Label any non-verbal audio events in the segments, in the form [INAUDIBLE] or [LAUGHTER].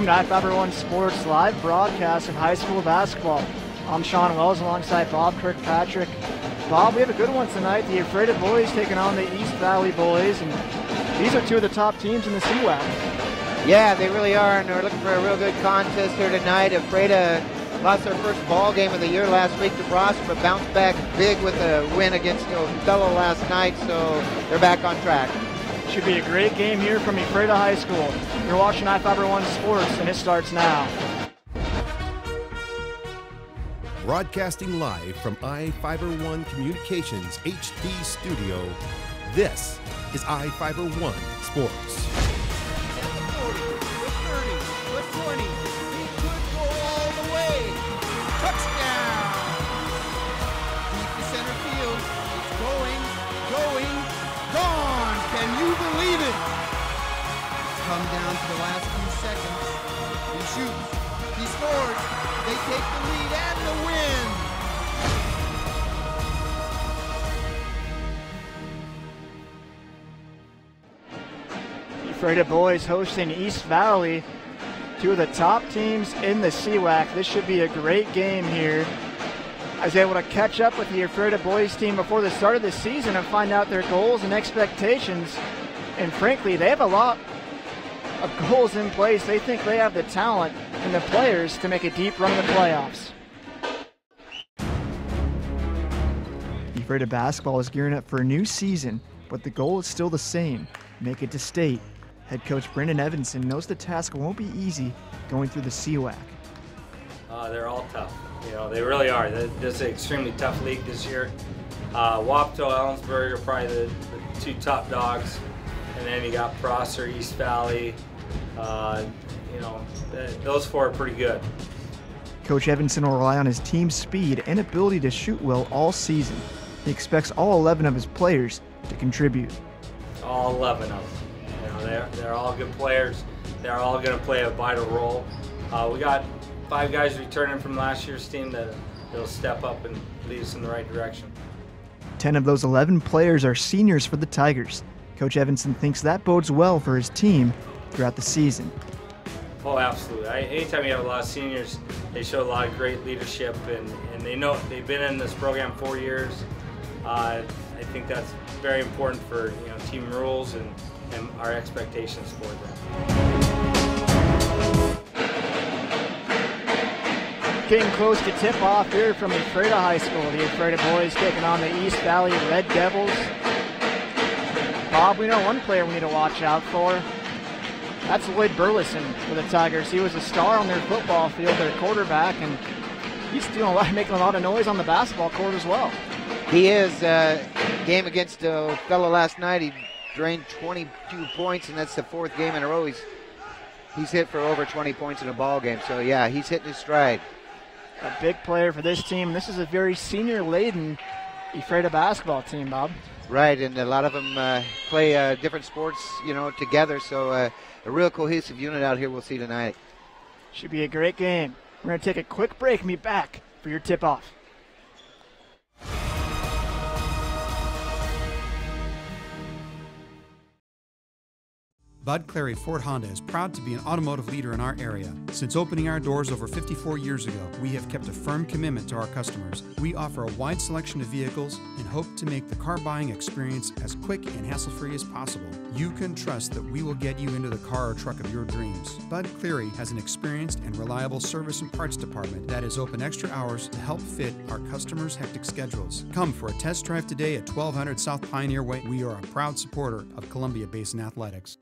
Welcome to iFiber One Sports live broadcast of high school basketball. I'm Sean Wells alongside Bob Kirkpatrick. Bob, we have a good one tonight. The Ephrata boys taking on the East Valley boys, and these are two of the top teams in the CWAC. Yeah, they really are, and we're looking for a real good contest here tonight. Ephrata lost their first ball game of the year last week to Prosser, but bounced back big with a win against Othello last night, so they're back on track. Should be a great game here from Ephrata High School. You're watching iFiber oh One Sports, and it starts now. Broadcasting live from iFiber oh One Communications HD studio, this is I-Fiber oh One Sports. Come down to the last few seconds. He shoots. He scores. They take the lead and the win. Ephrata boys hosting East Valley, two of the top teams in the CWAC. This should be a great game here. I was able to catch up with the Ephrata boys team before the start of the season and find out their goals and expectations. And frankly, they have a lot of goals in place. They think they have the talent and the players to make a deep run in the playoffs. Ephrata basketball is gearing up for a new season, but the goal is still the same make it to state. Head coach Brendan Evanson knows the task won't be easy going through the CWAC. Uh, they're all tough. You know, they really are. This is an extremely tough league this year. Uh, Wapato, Ellensburg are probably the, the two top dogs. And then you got Prosser, East Valley, uh, you know, those four are pretty good. Coach Evanson will rely on his team's speed and ability to shoot well all season. He expects all 11 of his players to contribute. All 11 of them. You know, they're, they're all good players. They're all going to play a vital role. Uh, we got five guys returning from last year's team that will step up and lead us in the right direction. 10 of those 11 players are seniors for the Tigers. Coach Evanson thinks that bodes well for his team throughout the season. Oh, absolutely. I, anytime you have a lot of seniors, they show a lot of great leadership, and, and they know they've been in this program four years. Uh, I think that's very important for you know team rules and, and our expectations for them. Getting close to tip off here from Ephrata High School. The Ephrata boys taking on the East Valley Red Devils. Bob, we know one player we need to watch out for. That's Lloyd Burleson for the Tigers. He was a star on their football field, their quarterback, and he's doing a lot, [LAUGHS] making a lot of noise on the basketball court as well. He is. Uh, game against a fellow last night, he drained 22 points, and that's the fourth game in a row. He's he's hit for over 20 points in a ball game. So yeah, he's hitting his stride. A big player for this team. This is a very senior-laden Ephrata basketball team, Bob. Right, and a lot of them uh, play uh, different sports, you know, together. So uh, a real cohesive unit out here we'll see tonight. Should be a great game. We're to take a quick break and be back for your tip off. Bud Clary Ford Honda is proud to be an automotive leader in our area. Since opening our doors over 54 years ago, we have kept a firm commitment to our customers. We offer a wide selection of vehicles and hope to make the car buying experience as quick and hassle free as possible. You can trust that we will get you into the car or truck of your dreams. Bud Clary has an experienced and reliable service and parts department that is open extra hours to help fit our customers' hectic schedules. Come for a test drive today at 1200 South Pioneer Way. We are a proud supporter of Columbia Basin Athletics.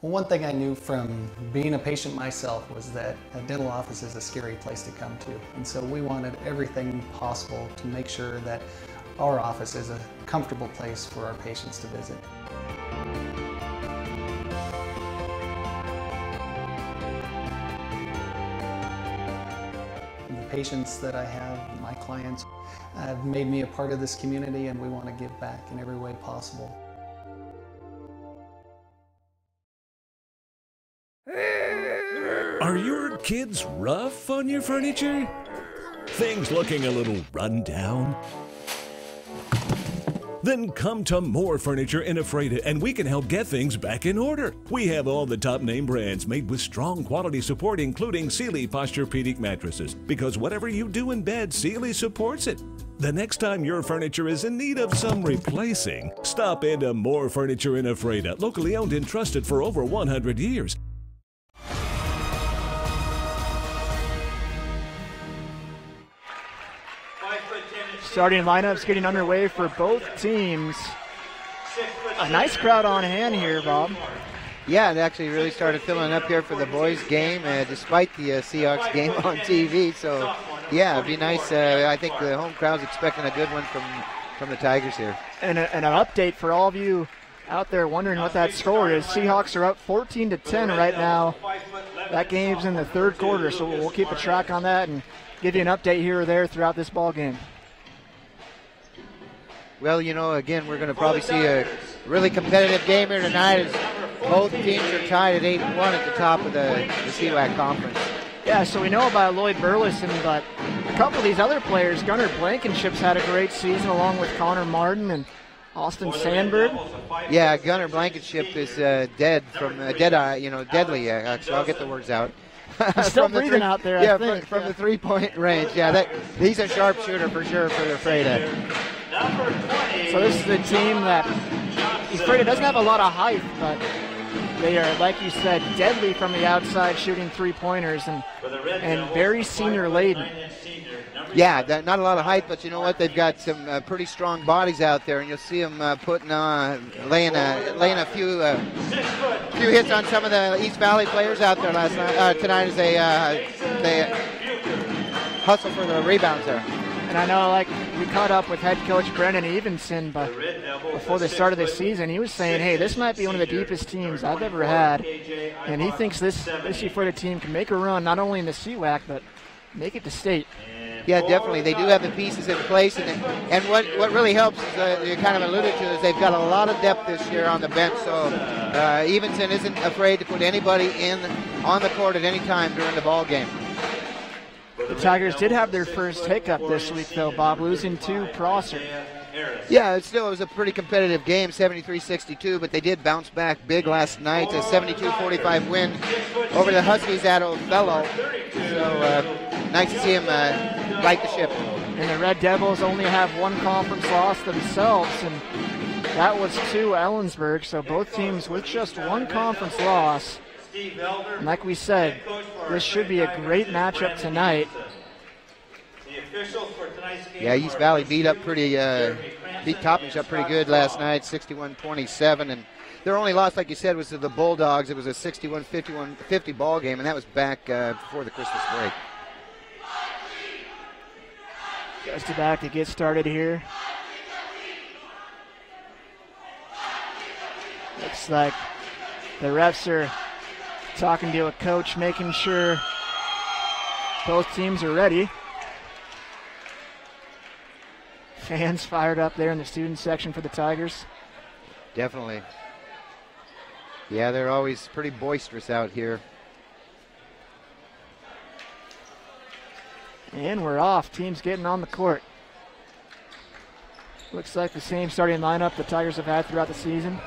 Well, one thing I knew from being a patient myself was that a dental office is a scary place to come to. And so we wanted everything possible to make sure that our office is a comfortable place for our patients to visit. The patients that I have, my clients, have made me a part of this community and we want to give back in every way possible. Are your kids rough on your furniture? Things looking a little run down? Then come to More Furniture in Ephrata and we can help get things back in order. We have all the top name brands made with strong quality support, including Sealy Posturepedic mattresses, because whatever you do in bed, Sealy supports it. The next time your furniture is in need of some replacing, stop into More Furniture in Ephrata, locally owned and trusted for over 100 years. Starting lineups getting underway for both teams. A nice crowd on hand here, Bob. Yeah, it actually really started filling up here for the boys' game, uh, despite the uh, Seahawks [LAUGHS] game on TV. So, yeah, it'd be nice. Uh, I think the home crowd's expecting a good one from from the Tigers here. And, a, and an update for all of you out there wondering what that score is. Seahawks are up 14 to 10 right now. That game's in the third quarter, so we'll keep a track on that and give you an update here or there throughout this ball game. Well, you know, again, we're going to probably see a really competitive game here tonight as both teams are tied at 8 1 at the top of the, the CWAC conference. Yeah, so we know about Lloyd Burleson, but a couple of these other players, Gunnar Blankenship's had a great season along with Connor Martin and Austin Sandberg. Yeah, Gunnar Blankenship is uh, dead from uh, dead eye, you know, deadly. Uh, actually, I'll get the words out. [LAUGHS] Still From the breathing three- out there, I Yeah, think, from, from yeah. the three-point range. Yeah, that he's a sharpshooter for sure for Ephrata. So this is the team that Ephrata doesn't have a lot of height, but they are, like you said, deadly from the outside, shooting three-pointers and and very senior laden. Yeah, that, not a lot of height, but you know what? They've got some uh, pretty strong bodies out there, and you'll see them uh, putting on, laying a, laying a few uh, few hits on some of the East Valley players out there last night, uh, tonight as they uh, they hustle for the rebounds there. I know, like, we caught up with head coach Brendan Evenson, but before the start of the season, he was saying, hey, this might be one of the deepest teams I've ever had. And he thinks this, this Ephrata team can make a run, not only in the CWAC, but make it to state. Yeah, definitely. They do have the pieces in place, and and what what really helps is uh, you kind of alluded to is they've got a lot of depth this year on the bench. So uh, Evenson isn't afraid to put anybody in on the court at any time during the ball game. The Tigers did have their first hiccup this week, though, Bob, losing to Prosser. Yeah, it still it was a pretty competitive game, 73-62, but they did bounce back big last night, a 72-45 win over the Huskies at Othello. So uh, nice to see them uh, right the ship. And the Red Devils only have one conference loss themselves, and that was to Ellensburg. So both teams with just one conference loss. And like we said, this should be a great matchup tonight. Yeah, East Valley beat up pretty, uh, beat Toppenish up pretty good last night, 61-27, and their only loss, like you said, was to the Bulldogs. It was a 61-51-50 ball game, and that was back uh, before the Christmas break. Just about to get started here. Looks like the refs are talking to a coach, making sure both teams are ready. Fans fired up there in the student section for the Tigers. Definitely. Yeah, they're always pretty boisterous out here. And we're off. Teams getting on the court. Looks like the same starting lineup the Tigers have had throughout the season.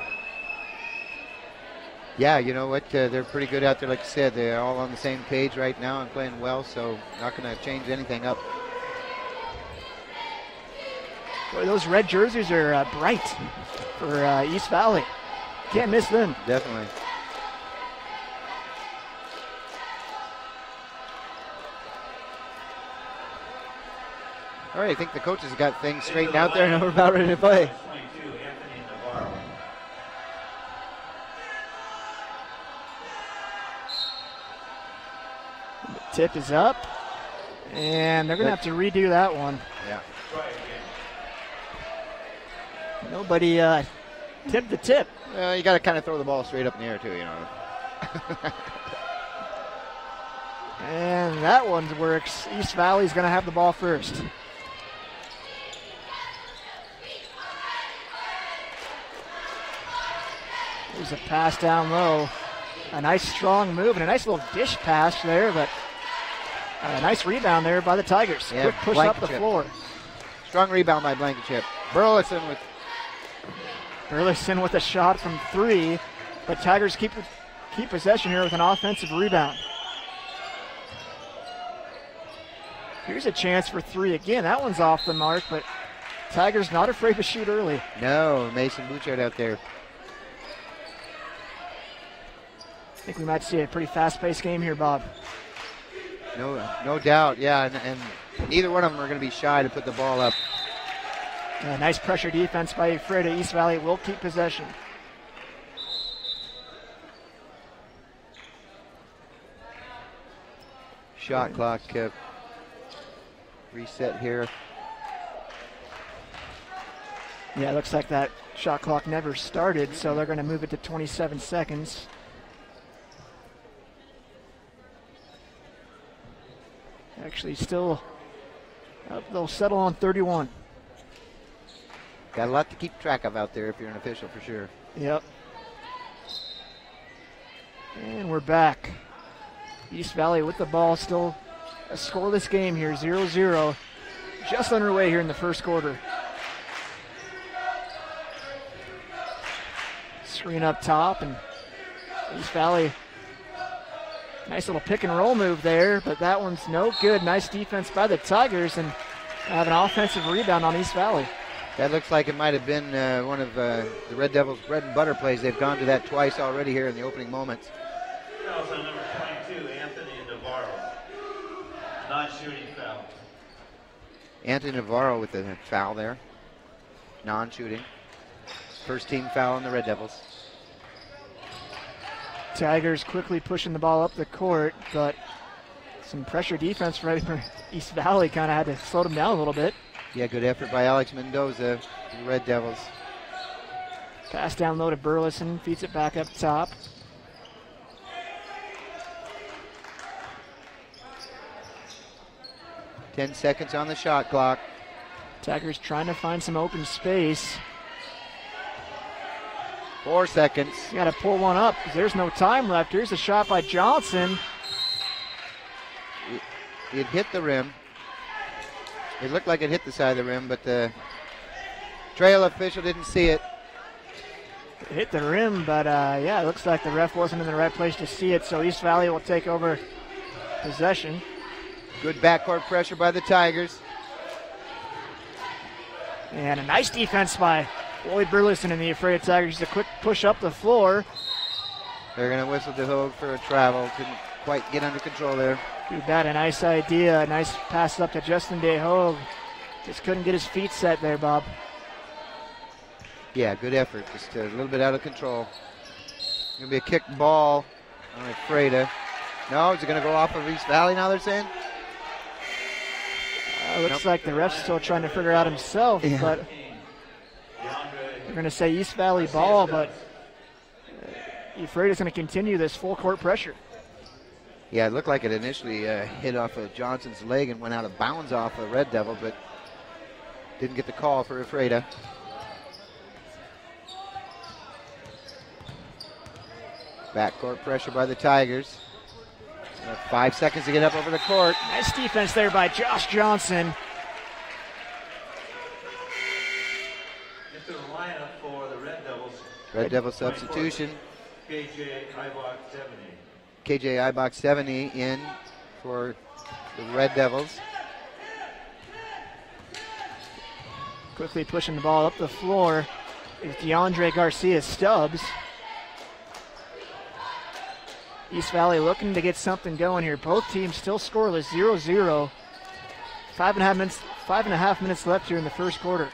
Yeah, you know what? Uh, they're pretty good out there. Like you said, they're all on the same page right now and playing well, so not going to change anything up. Boy, those red jerseys are uh, bright for uh, East Valley. Can't miss them. Definitely. All right, I think the coaches have got things straightened out there and [LAUGHS] we're about ready to play. Tip is up, and they're going to have to redo that one. Yeah. Nobody uh, tipped the tip. Uh, you got to kind of throw the ball straight up in the air too, you know. [LAUGHS] And that one works. East Valley's going to have the ball first. There's a pass down low. A nice strong move and a nice little dish pass there, but a nice rebound there by the Tigers. Yeah, Quick push up the floor. Strong rebound by Blankenship. Burleson with Burleson with a shot from three, but Tigers keep keep possession here with an offensive rebound. Here's a chance for three again. That one's off the mark, but Tigers not afraid to shoot early. No, Mason Bouchard out there. I think we might see a pretty fast-paced game here, Bob. No, no doubt. Yeah, and, and neither one of them are going to be shy to put the ball up. Uh, nice pressure defense by Ephrata. East Valley will keep possession. Shot clock uh, reset here. Yeah, it looks like that shot clock never started, so they're going to move it to 27 seconds. Actually, still, uh, they'll settle on 31. Got a lot to keep track of out there if you're an official for sure. Yep. And we're back. East Valley with the ball, still a scoreless game here, 0 0. Just underway here in the first quarter. Screen up top, and East Valley, nice little pick and roll move there, but that one's no good. Nice defense by the Tigers, and have an offensive rebound on East Valley. That looks like it might have been uh, one of uh, the Red Devils' bread and butter plays. They've gone to that twice already here in the opening moments. On number 22, Anthony Navarro. Non-shooting foul. Anthony Navarro with the foul there. Non-shooting. First team foul on the Red Devils. Tigers quickly pushing the ball up the court, but some pressure defense right from [LAUGHS] East Valley kind of had to slow them down a little bit. Yeah, good effort by Alex Mendoza, the Red Devils. Pass down low to Burleson, feeds it back up top. Ten seconds on the shot clock. Tigers trying to find some open space. Four seconds. You got to pull one up. There's no time left. Here's a shot by Johnson. It, it hit the rim. It looked like it hit the side of the rim, but the trail official didn't see it. It hit the rim, but uh, yeah, it looks like the ref wasn't in the right place to see it, so East Valley will take over possession. Good backcourt pressure by the Tigers. And a nice defense by Lloyd Burleson and the Ephrata Tigers. Just a quick push up the floor. They're going to whistle DeHogue for a travel. Couldn't quite get under control there. Too bad. A nice idea. A nice pass up to Justin DeHogue. Just couldn't get his feet set there, Bob. Yeah, good effort. Just a little bit out of control. Going to be a kick ball on Ephrata. No, is it going to go off of East Valley now, they're saying? Uh, looks nope. like the ref's still trying to figure out himself, yeah. but they're going to say East Valley ball, but uh, Ephrata's going to continue this full court pressure. Yeah, it looked like it initially uh, hit off of Johnson's leg and went out of bounds off of Red Devil, but didn't get the call for Ephrata. Backcourt pressure by the Tigers. Five seconds to get up over the court. Nice defense there by Josh Johnson. Red Devil substitution. KJ Ibach 70. KJ Ibach 70 in for the Red Devils. Quickly pushing the ball up the floor is DeAndre Garcia Stubbs. East Valley looking to get something going here. Both teams still scoreless, 0-0. Five and a half minutes, five and a half minutes left here in the first quarter.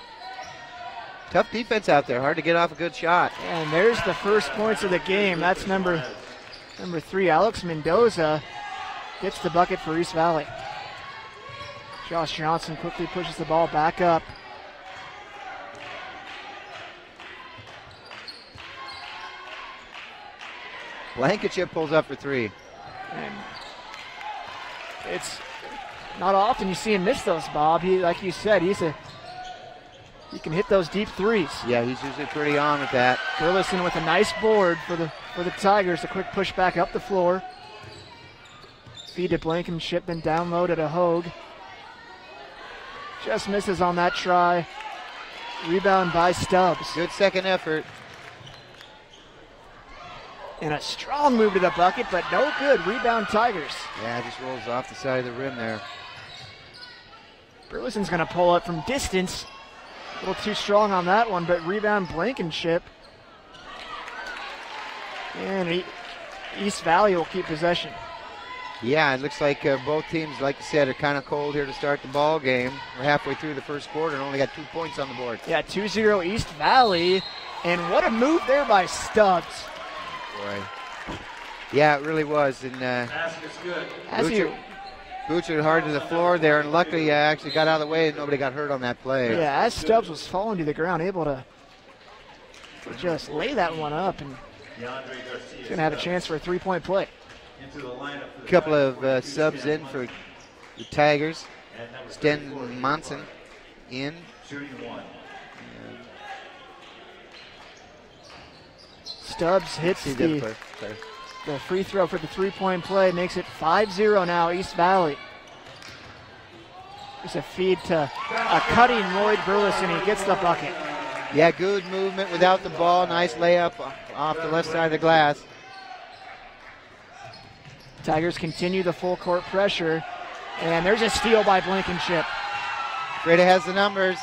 Tough defense out there. Hard to get off a good shot. And there's the first points of the game. That's number number three, Alex Mendoza, gets the bucket for East Valley. Josh Johnson quickly pushes the ball back up. Blankenship pulls up for three. And it's not often you see him miss those, Bob. He, like you said, he's a he can hit those deep threes. Yeah, he's usually pretty on with that. Burleson with a nice board for the for the Tigers. A quick push back up the floor. Feed to Blankenship, then down low to Hogue. Just misses on that try. Rebound by Stubbs. Good second effort. And a strong move to the bucket, but no good. Rebound Tigers. Yeah, just rolls off the side of the rim there. Burleson's going to pull up from distance. A little too strong on that one, but rebound Blankenship. And East Valley will keep possession. Yeah, it looks like uh, both teams, like you said, are kind of cold here to start the ball game. We're halfway through the first quarter and only got two points on the board. Yeah, 2-0 East Valley. And what a move there by Stubbs. Boy. Yeah, it really was. And uh, Basket's are hard to the floor there, and luckily I actually got out of the way and nobody got hurt on that play. yeah, as Stubbs was falling to the ground, able to, just lay that one up, and he's going to have a chance for a play. The lineup for A couple of uh, subs in for the Tigers. Sten Monson in. Stubbs hits the, play- play. The free throw for the three-point play, makes it 5-0 now, East Valley. There's a feed to a cutting Lloyd Burleson. He gets the bucket. Yeah, good movement without the ball. Nice layup off the left side of the glass. Tigers continue the full court pressure, and there's a steal by Blankenship. Ephrata has the numbers.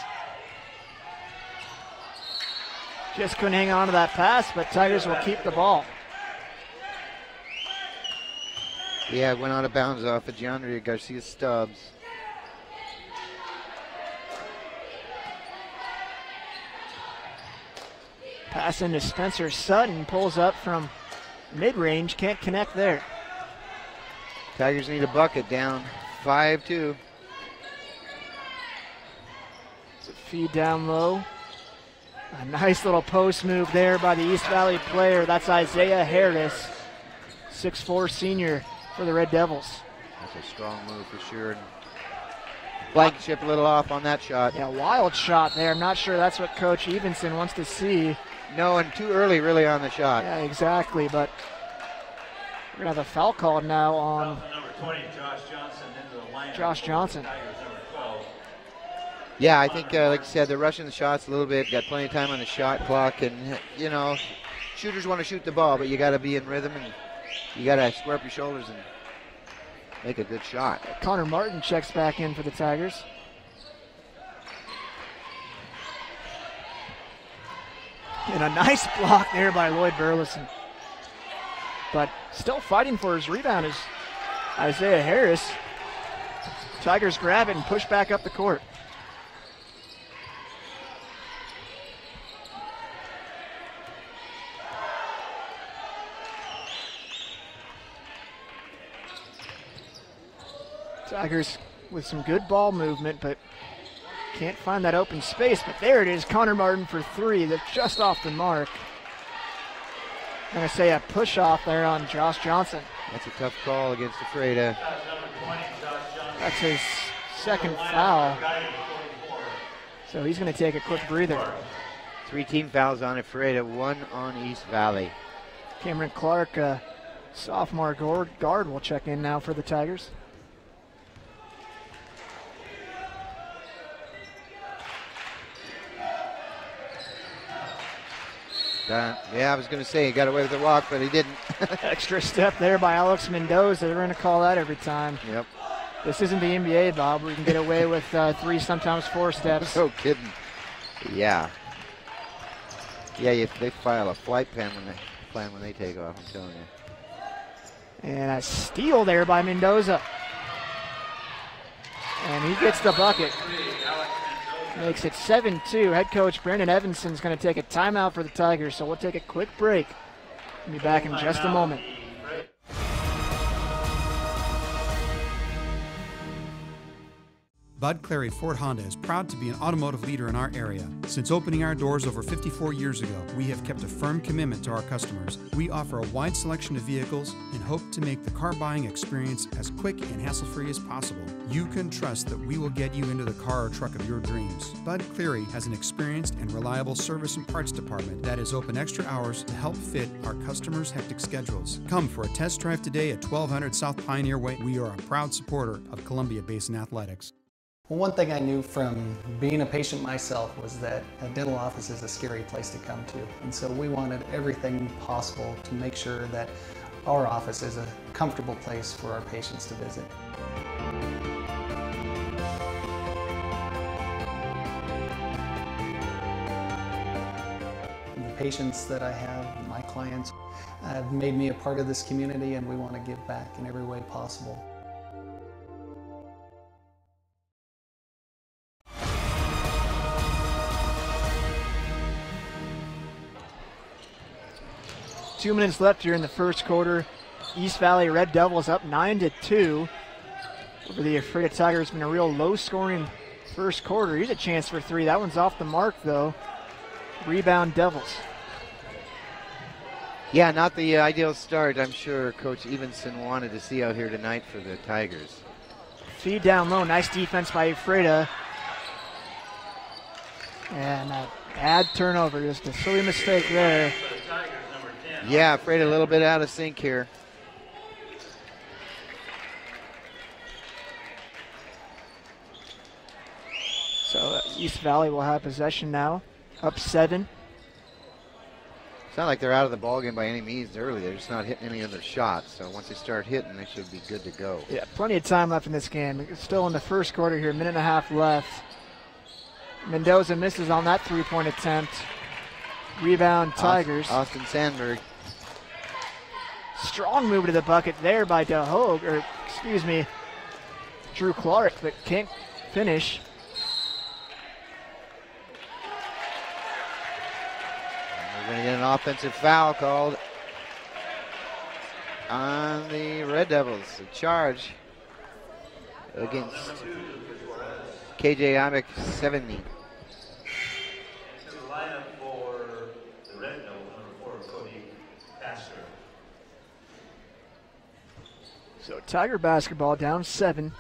Just couldn't hang on to that pass, but Tigers will keep the ball. Yeah, it went out of bounds off of DeAndre Garcia Stubbs. Pass into Spencer Sutton, pulls up from mid-range, can't connect there. Tigers need a bucket down 5 2. It's a feed down low. A nice little post move there by the East Valley player. That's Isaiah Harris, 6'4 senior for the Red Devils. That's a strong move for sure. And Blankenship a little off on that shot. Yeah, wild shot there. I'm not sure that's what Coach Evenson wants to see. No, and too early really on the shot. Yeah, exactly. But we're gonna have a foul called now on number 20, Josh Johnson, into the lineup. Josh Johnson. Tigers, number 12. Yeah, I think, uh, like you said, they're rushing the shots a little bit. Got plenty of time on the shot clock, and you know, shooters want to shoot the ball, but you got to be in rhythm and you got to square up your shoulders and make a good shot. Connor Martin checks back in for the Tigers. And a nice [LAUGHS] block there by Lloyd Burleson. But still fighting for his rebound is Isaiah Harris. Tigers grab it and push back up the court. Tigers with some good ball movement, but can't find that open space. But there it is, Connor Martin for three. That's just off the mark. I'm gonna say a push off there on Josh Johnson. That's a tough call against Ephrata. Shot number 20, Josh Johnson. That's his second foul. for Tigers, 44. So he's gonna take a quick breather. Three team fouls on it, Ephrata, one on East Valley. Cameron Clark, uh, sophomore guard, will check in now for the Tigers. Uh, yeah, I was going to say he got away with the walk, but he didn't. [LAUGHS] Extra step there by Alex Mendoza. They're gonna call that every time. yep. This isn't the NBA, Bob, where you can get away [LAUGHS] with uh, three, sometimes four steps. No kidding. Yeah. Yeah, you, they file a flight plan when they plan when they take off. I'm telling you. And a steal there by Mendoza. And he gets the bucket. Makes it 7 2. Head coach Brandon Evanson is going to take a timeout for the Tigers, so we'll take a quick break. We'll be back in just a moment. Bud Clary Ford Honda is proud to be an automotive leader in our area. Since opening our doors over 54 years ago, we have kept a firm commitment to our customers. We offer a wide selection of vehicles and hope to make the car buying experience as quick and hassle free as possible. You can trust that we will get you into the car or truck of your dreams. Bud Clary has an experienced and reliable service and parts department that is open extra hours to help fit our customers' hectic schedules. Come for a test drive today at 1200 South Pioneer Way. We are a proud supporter of Columbia Basin Athletics. Well, one thing I knew from being a patient myself was that a dental office is a scary place to come to. And so we wanted everything possible to make sure that our office is a comfortable place for our patients to visit. The patients that I have, my clients, have made me a part of this community and we want to give back in every way possible. Two minutes left here in the first quarter. East Valley Red Devils up 9 to 2 over the Ephrata Tigers. It's been a real low scoring first quarter. Here's a chance for three. That one's off the mark though. Rebound Devils. Yeah, not the uh, ideal start. I'm sure Coach Evenson wanted to see out here tonight for the Tigers. Feed down low. Nice defense by Ephrata. And uh, a bad turnover. Just a silly mistake there. Yeah, afraid a little bit out of sync here. So uh, East Valley will have possession now, up seven. It's not like they're out of the ballgame by any means early. They're just not hitting any of their shots. So once they start hitting, they should be good to go. Yeah, plenty of time left in this game. It's still in the first quarter here, a minute and a half left. Mendoza misses on that three-point attempt. Rebound Tigers. Austin Sandberg. Strong move to the bucket there by DeHogue, or excuse me, Drew Clark, but can't finish. We're going to get an offensive foul called on the Red Devils. A charge against KJ Amick 70. To the lineup for the Red Devils, number four, Cody Pastor. So Tiger basketball down seven.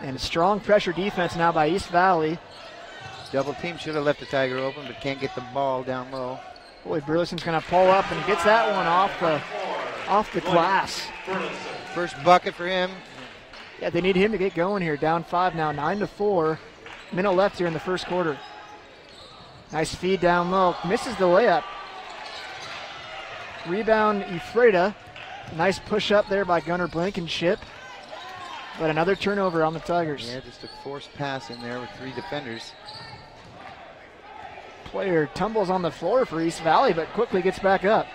And a strong pressure defense now by East Valley. Double team should have left the Tiger open, but can't get the ball down low. Boy, Burleson's going to pull up and gets that one off the off the glass. First bucket for him. Yeah, they need him to get going here. Down five now, nine to four. Minute left here in the first quarter. Nice feed down low. Misses the layup. Rebound Ephrata. Nice push up there by Gunnar Blankenship. But another turnover on the Tigers. Yeah, just a forced pass in there with three defenders. Player tumbles on the floor for East Valley, but quickly gets back up.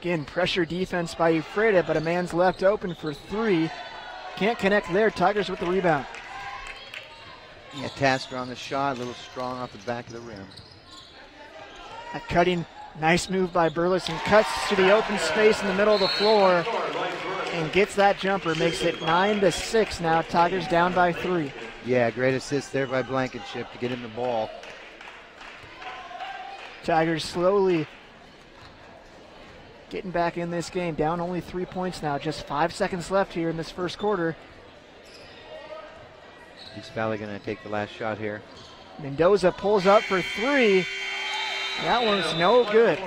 Again, pressure defense by Ephrata, but a man's left open for three. Can't connect there. Tigers with the rebound. Yeah, Tasker on the shot, a little strong off the back of the rim. A cutting, nice move by Burleson. Cuts to the open space in the middle of the floor and gets that jumper. Makes it nine to six now. Tigers down by three. Yeah, great assist there by Blankenship to get him the ball. Tigers slowly getting back in this game. Down only three points now. Just five seconds left here in this first quarter. East Valley going to take the last shot here. Mendoza pulls up for three. That one's no good.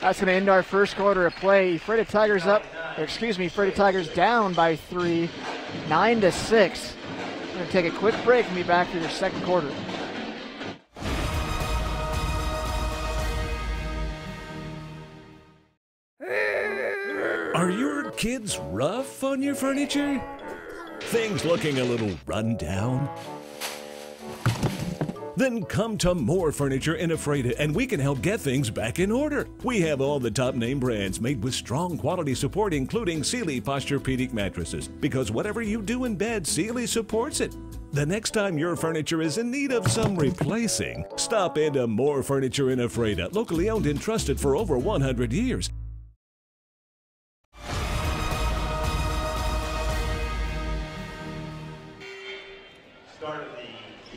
That's going to end our first quarter of play. Ephrata Tigers up, or excuse me, Ephrata Tigers down by three, nine to six. We're going to take a quick break and be back for your second quarter. Are your kids rough on your furniture? Things looking a little run down? Then come to More Furniture in Ephrata and we can help get things back in order. We have all the top name brands made with strong quality support, including Sealy Posturepedic mattresses. Because whatever you do in bed, Sealy supports it. The next time your furniture is in need of some replacing, stop into More Furniture in Ephrata, locally owned and trusted for over 100 years.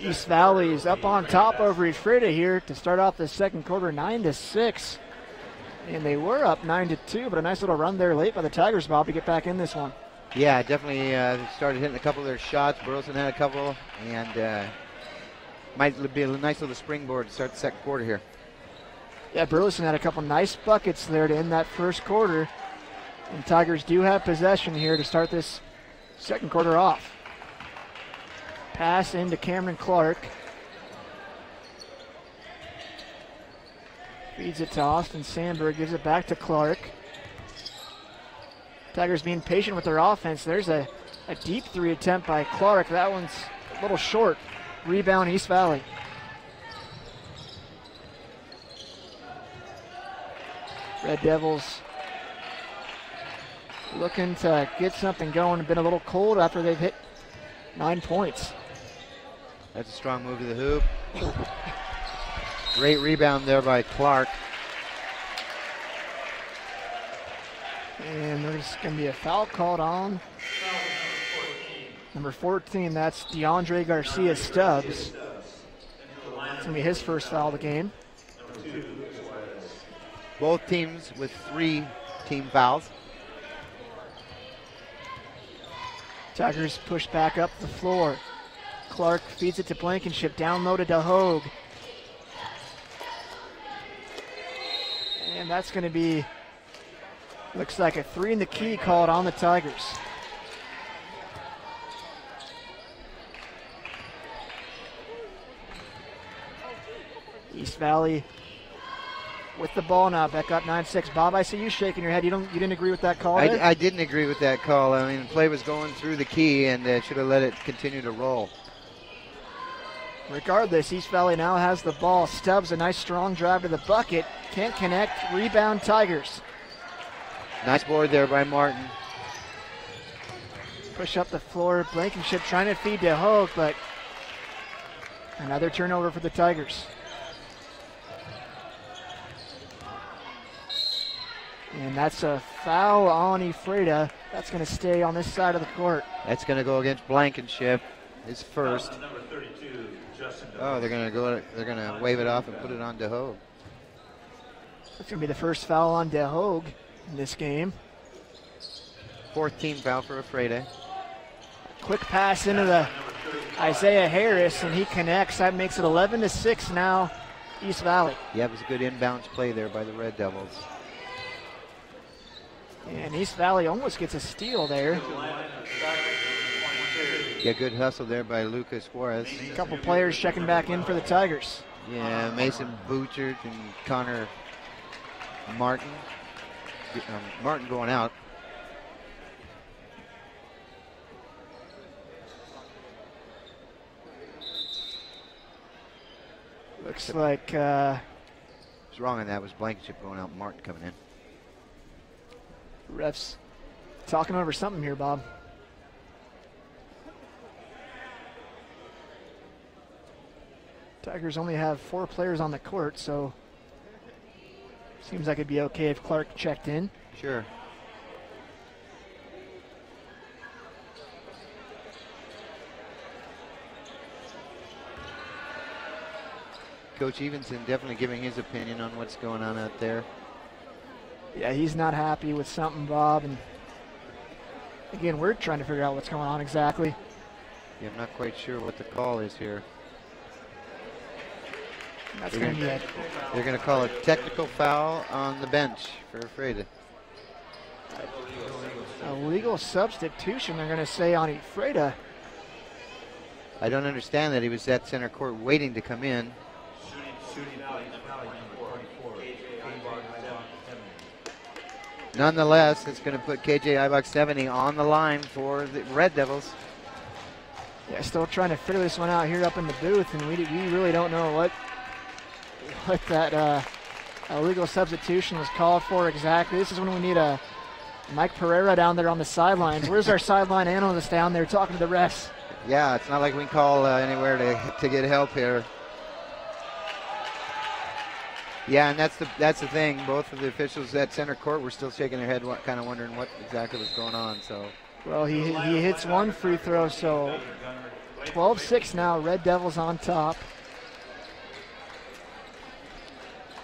East Valley is up on top over Ephrata here to start off the second quarter, nine to six. And they were up nine to two, but a nice little run there late by the Tigers, Bob, to get back in this one. Yeah, definitely uh, started hitting a couple of their shots. Burleson had a couple, and uh, might be a nice little springboard to start the second quarter here. Yeah, Burleson had a couple nice buckets there to end that first quarter. And Tigers do have possession here to start this second quarter off. Pass into Cameron Clark. Feeds it to Austin Sandberg, gives it back to Clark. Tigers being patient with their offense. There's a, a deep three attempt by Clark. That one's a little short. Rebound East Valley. Red Devils looking to get something going. Been a little cold after they've hit nine points. That's a strong move to the hoop. Great rebound there by Clark. And there's going to be a foul called on. Number 14, that's DeAndre Garcia Stubbs. It's going to be his first foul of the game. Both teams with three team fouls. Tigers push back up the floor. Clark feeds it to Blankenship, down low to DeHogue. And that's going to be, looks like a three in the key called on the Tigers. East Valley with the ball now, back up 9-6. Bob, I see you shaking your head. You don't, you didn't agree with that call? I. I didn't agree with that call. I mean, the play was going through the key and uh, should have let it continue to roll. Regardless, East Valley now has the ball. Stubbs, a nice strong drive to the bucket. Can't connect. Rebound Tigers. Nice board there by Martin. Push up the floor. Blankenship trying to feed to Hogue, but another turnover for the Tigers. And that's a foul on Ephrata. That's going to stay on this side of the court. That's going to go against Blankenship. His first. Number 32, Justin Oh, they're going to go. They're going to wave it off and put it on DeHogue. That's going to be the first foul on DeHogue in this game. Fourth team foul for Ephrata. Quick pass into the Isaiah Harris, and he connects. That makes it 11 to 6 now, East Valley. Yeah, it was a good inbounds play there by the Red Devils. And East Valley almost gets a steal there. Yeah, good hustle there by Lucas Juarez. A couple players checking back in for the Tigers. Yeah, Mason Bouchard and Connor Martin. Um, Martin going out. Looks like uh, What's wrong on that was Blankenship going out, Martin coming in. refs talking over something here, Bob. Tigers only have four players on the court, so seems like it'd be okay if Clark checked in. Sure. Coach Evenson definitely giving his opinion on what's going on out there. Yeah, he's not happy with something, Bob, and again, we're trying to figure out what's going on exactly. Yeah, I'm not quite sure what the call is here. That's They're going to be gonna, they're gonna call a technical foul on the bench for Ephrata. a legal substitution, they're going to say on Ephrata. I don't understand that he was at center court waiting to come in. Nonetheless, it's going to put KJ Ibach 70 on the line for the Red Devils. Yeah, still trying to figure this one out here up in the booth, and we, we really don't know what what that uh, illegal substitution was called for exactly. This is when we need a Mike Pereira down there on the sidelines. Where's our sideline analyst down there talking to the refs? Yeah, it's not like we can call uh, anywhere to, to get help here. Yeah, and that's the that's the thing. Both of the officials at center court were still shaking their head, kind of wondering what exactly was going on. So Well, he, he hits one free throw, so 12-6 now. Red Devils on top.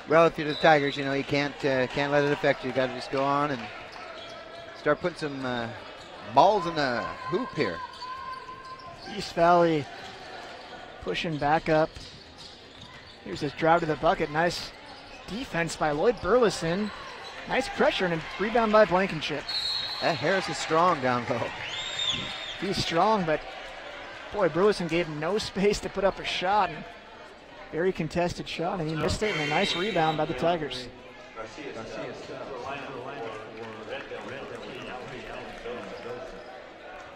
Well, if you're the Tigers, you know you can't uh, can't let it affect you. You got to just go on and start putting some uh, balls in the hoop here. East Valley pushing back up. Here's this drive to the bucket. Nice defense by Lloyd Burleson. Nice pressure and a rebound by Blankenship. That Harris is strong down low. He's strong, but boy, Burleson gave him no [LAUGHS] space to put up a shot. And very contested shot, and he missed it, and a nice rebound by the Tigers.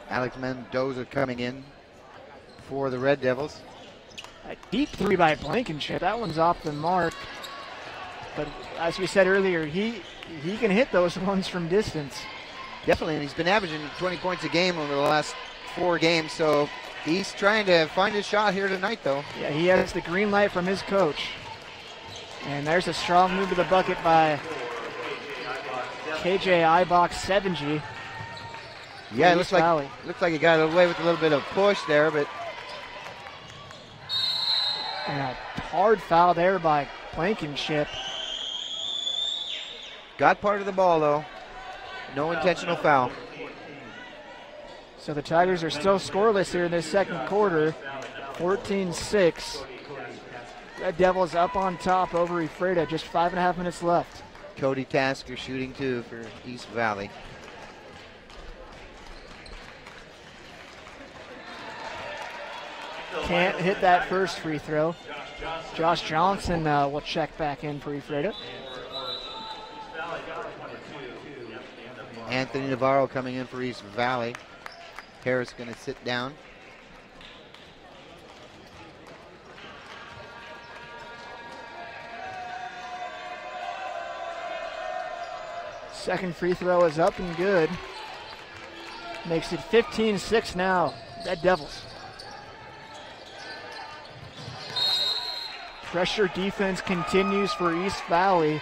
Alex Mendoza coming in for the Red Devils. A deep three by Blankenship. That one's off the mark. But as we said earlier, he he can hit those [LAUGHS] ones from distance. Definitely, and he's been averaging 20 points a game over the last four games, so he's trying to find his shot here tonight, though. Yeah, he has the green light from his coach. And there's a strong move to the bucket by KJ Ibox 7G. Yeah, it looks like looks like he got away with a little bit of push there, but and a hard foul there by Blankenship. Got part of the ball though. No intentional foul. So the Tigers are still scoreless here in this second quarter. 14-6. Red Devils up on top over Ephrata. Just five and a half minutes left. Cody Tasker shooting two for East Valley. Can't hit that first free throw. Josh Johnson uh, will check back in for Ephrata. Anthony Navarro coming in for East Valley. Harris going to sit down. Second free throw is up and good. Makes it 15-6 now. Red Devils. Pressure defense continues for East Valley.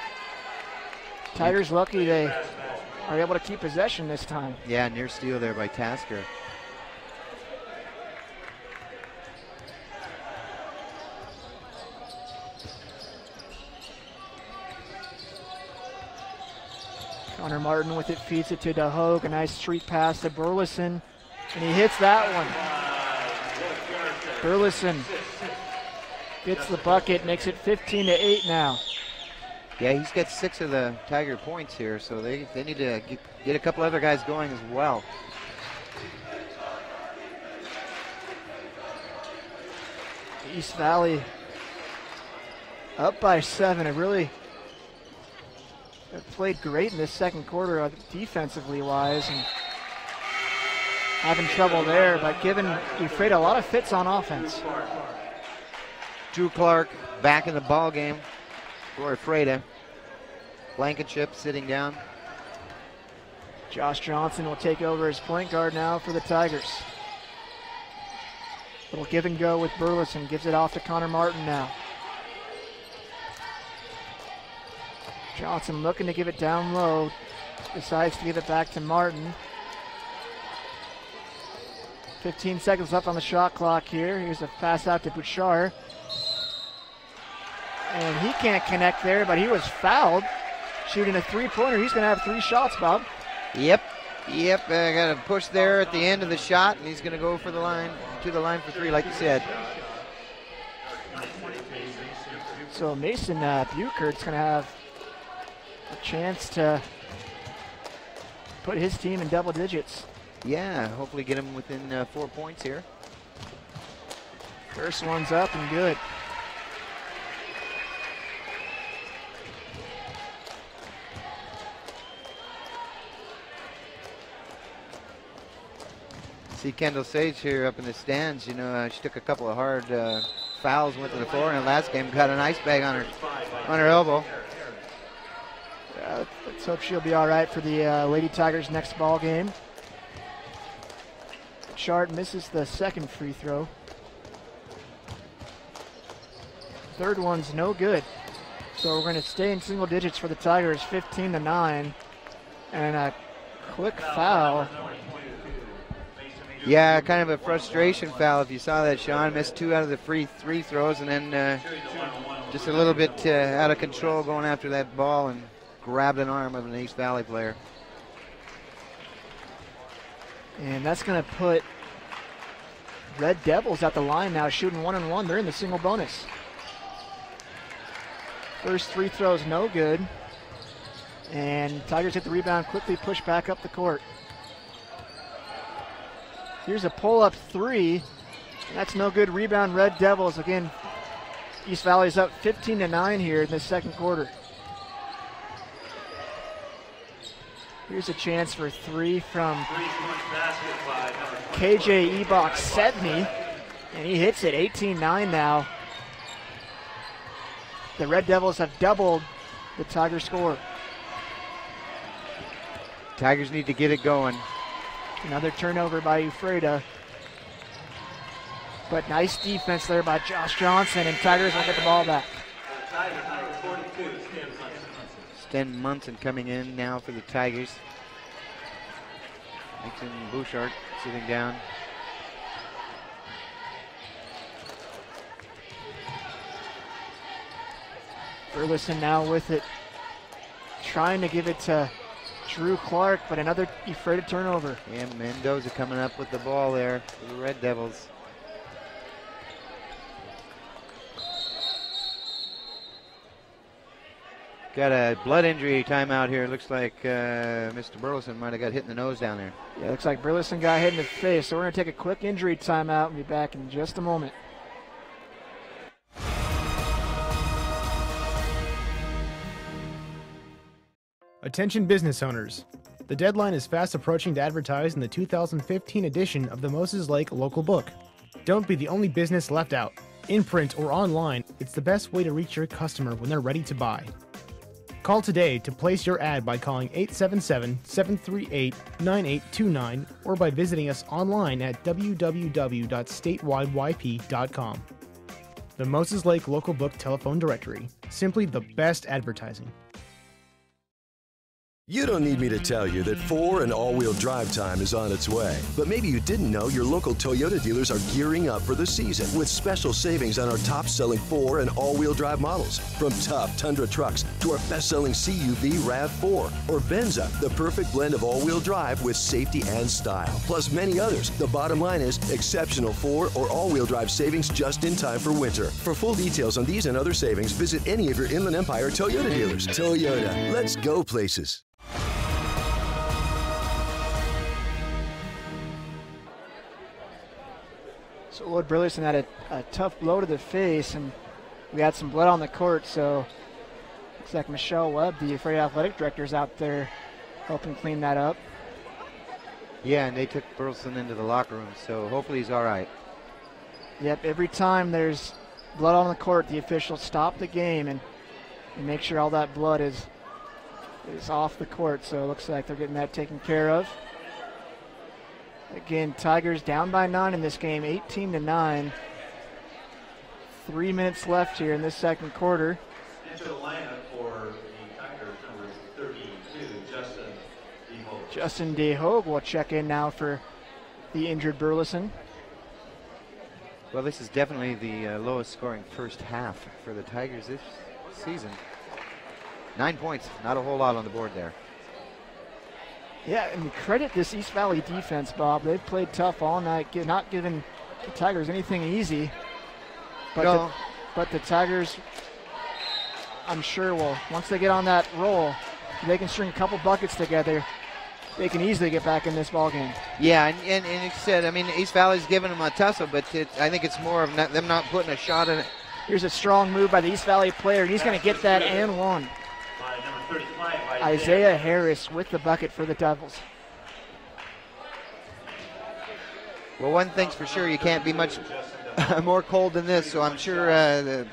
Tigers lucky they are able to keep possession this time. Yeah, near steal there by Tasker. Connor Martin with it feeds it to DeHogue. A nice street pass to Burleson. And he hits that one. Burleson gets the bucket, makes it 15 to 8 now. Yeah, he's got six of the Tiger points here, so they, they need to get, get a couple other guys going as well. East Valley up by seven. It really played great in this second quarter uh, defensively wise and having trouble there, but giving Ephrata a lot of fits on offense. Drew Clark back in the ball game for Ephrata. Blankenship sitting down. Josh Johnson will take over as point guard now for the Tigers. Little give and go with Burleson. Gives it off to Connor Martin now. Johnson looking to give it down low. Decides to give it back to Martin. 15 seconds left on the shot clock here. Here's a pass out to Bouchard. And he can't connect there, but he was fouled. Shooting a three-pointer. He's going to have three shots, Bob. Yep. Yep, I got a push there at the end of the shot, and he's going to go for the line, to the line for three, like you said. So Mason uh, Bouchard's going to have a chance to put his team in double digits. Yeah, hopefully get him within uh, four points here. First one's up and good. see Kendall Sage here up in the stands. You know, uh, she took a couple of hard uh, fouls, went to the floor, and the last game got an ice bag on her on her elbow. Uh, let's hope she'll be all right for the uh, Lady Tigers' next ball game. Chart misses the second free throw. Third one's no good. So we're going to stay in single digits for the Tigers, 15 to 9. And a quick foul yeah, kind of a frustration foul. If you saw that, Sean missed two out of the free three throws, and then uh, just a little bit uh, out of control going after that ball and grabbed an arm of an East Valley player. And that's going to put Red Devils at the line now, shooting one and one. They're in the single bonus. First three throws, no good. And Tigers hit the rebound, quickly push back up the court. Here's a pull up three. That's no good. Rebound, Red Devils. Again, East Valley's up 15 to 9 here in the second quarter. Here's a chance for three from KJ Ebok Sedney, and he hits it 18 9 now. The Red Devils have doubled the Tiger score. Tigers need to get it going. Another turnover by Ephrata. But nice defense there by Josh Johnson, and Tigers will get the ball back. Sten Munson coming in now for the Tigers. Nixon Bouchard sitting down. Burleson now with it, trying to give it to Drew Clark, but another Ephrata turnover. And Mendoza coming up with the ball there for the Red Devils. Got a blood injury timeout here. Looks like uh, Mr. Burleson might have got hit in the nose down there. Yeah, looks like Burleson got hit in the face. So we're going to take a quick injury timeout and be back in just a moment. Attention business owners. The deadline is fast approaching to advertise in the 2015 edition of the Moses Lake Local Book. Don't be the only business left out. In print or online, it's the best way to reach your customer when they're ready to buy. Call today to place your ad by calling 877 738 9829 or by visiting us online at www.statewideyp.com. The Moses Lake Local Book Telephone Directory. Simply the best advertising. You don't need me to tell you that four and all wheel drive time is on its way. But maybe you didn't know your local Toyota dealers are gearing up for the season with special savings on our top selling four and all wheel drive models. From tough Tundra trucks to our best selling CUV RAV4 or Venza, the perfect blend of all wheel drive with safety and style. Plus many others. The bottom line is exceptional four or all wheel drive savings just in time for winter. For full details on these and other savings, visit any of your Inland Empire Toyota dealers. Toyota, let's go places. So Lloyd Burleson had a, a tough blow to the face, and we had some blood on the court. So looks like Michelle Webb, the athletic director, is out there helping clean that up. Yeah, and they took Burleson into the locker room, so hopefully he's all right. Yep, every time there's blood on the court, the officials stop the game and, and make sure all that blood is is off the court. So it looks like they're getting that taken care of. Again, Tigers down by nine in this game, 18 to nine. Three minutes left here in this second quarter. Into the lineup for the Tigers, number 32, Justin DeHogue. Justin DeHogue will check in now for the injured Burleson. Well, this is definitely the uh, lowest scoring first half for the Tigers this season. Nine points, not a whole lot on the board there. Yeah, and credit this East Valley defense, Bob. They've played tough all night, not giving the Tigers anything easy. But, No. the, but the Tigers, I'm sure, will once they get on that roll, they can string a couple buckets together. They can easily get back in this ball game. Yeah, and, and, and it said, I mean, East Valley's giving them a tussle, but it, I think it's more of not, them not putting a shot in it. Here's a strong move by the East Valley player, and he's going to get that and one. By number 35, by Isaiah Harris with the bucket for the Devils. Well, one thing's for sure, you can't be much [LAUGHS] more cold than this, so I'm sure uh, the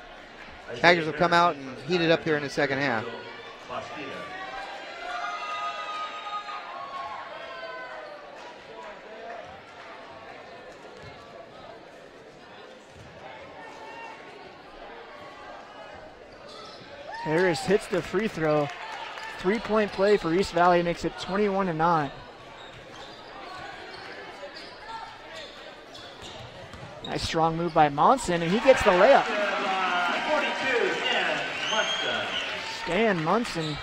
Tigers will come out and heat it up here in the second half. Harris hits the free throw. Three point play for East Valley makes it 21 to 9. Nice strong move by Monson, and he gets the layup. 42, Stan Munson.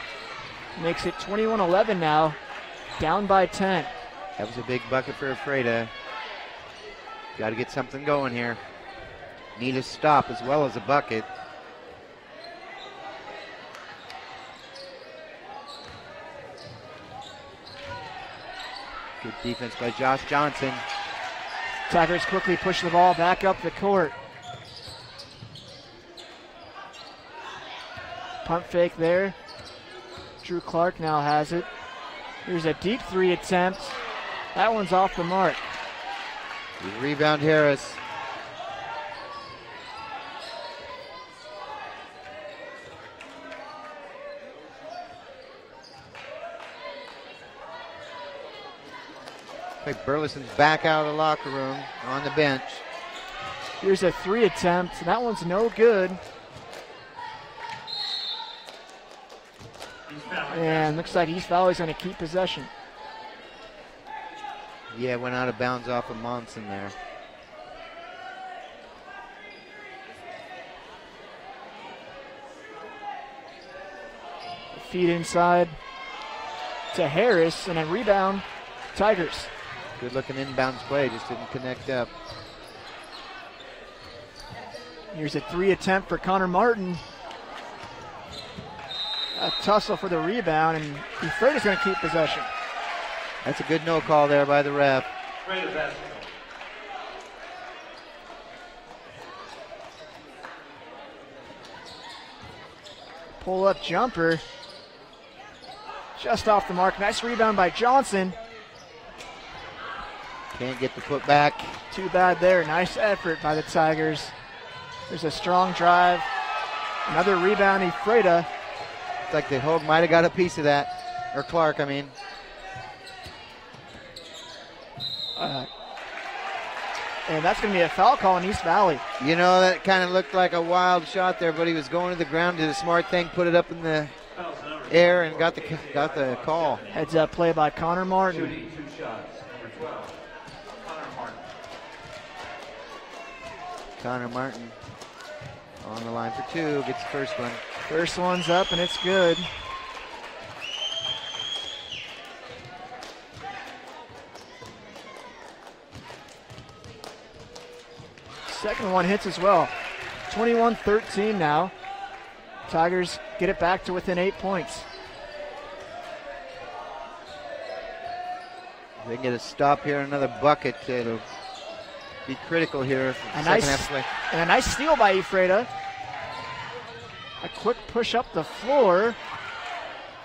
Makes it 21 11 now, down by 10. That was a big bucket for Ephrata. Got to get something going here. Need a stop as well as a bucket. Good defense by Josh Johnson. Tigers quickly push the ball back up the court. Pump fake there. Drew Clark now has it. Here's a deep three attempt. That one's off the mark. Rebound Harris. Like Burleson's back out of the locker room on the bench. Here's a three attempt. That one's no good. And looks like East Valley's going to keep possession. Yeah, went out of bounds off of Monson there. Feed inside to Harris and a rebound. Tigers. Good looking inbounds play, just didn't connect up. Here's a three attempt for Connor Martin. A tussle for the rebound, and Ephrata's going to keep possession. That's a good no call there by the ref. Pull up jumper. Just off the mark. Nice rebound by Johnson. Can't get the foot back. Too bad there. Nice effort by the Tigers. There's a strong drive. Another rebound, Ephrata. It's like DeHogue might have got a piece of that. Or Clark, I mean. Uh, and that's going to be a foul call in East Valley. You know, that kind of looked like a wild shot there, but he was going to the ground, did a smart thing, put it up in the air, and got the got the call. Heads up play by Connor Martin. Connor Martin on the line for two, gets the first one. First one's up, and it's good. Second one hits as well. 21 13 now. Tigers get it back to within eight points. They get a stop here, another bucket. It'll be critical here. A nice, and a nice steal by Ephrata. A quick push up the floor.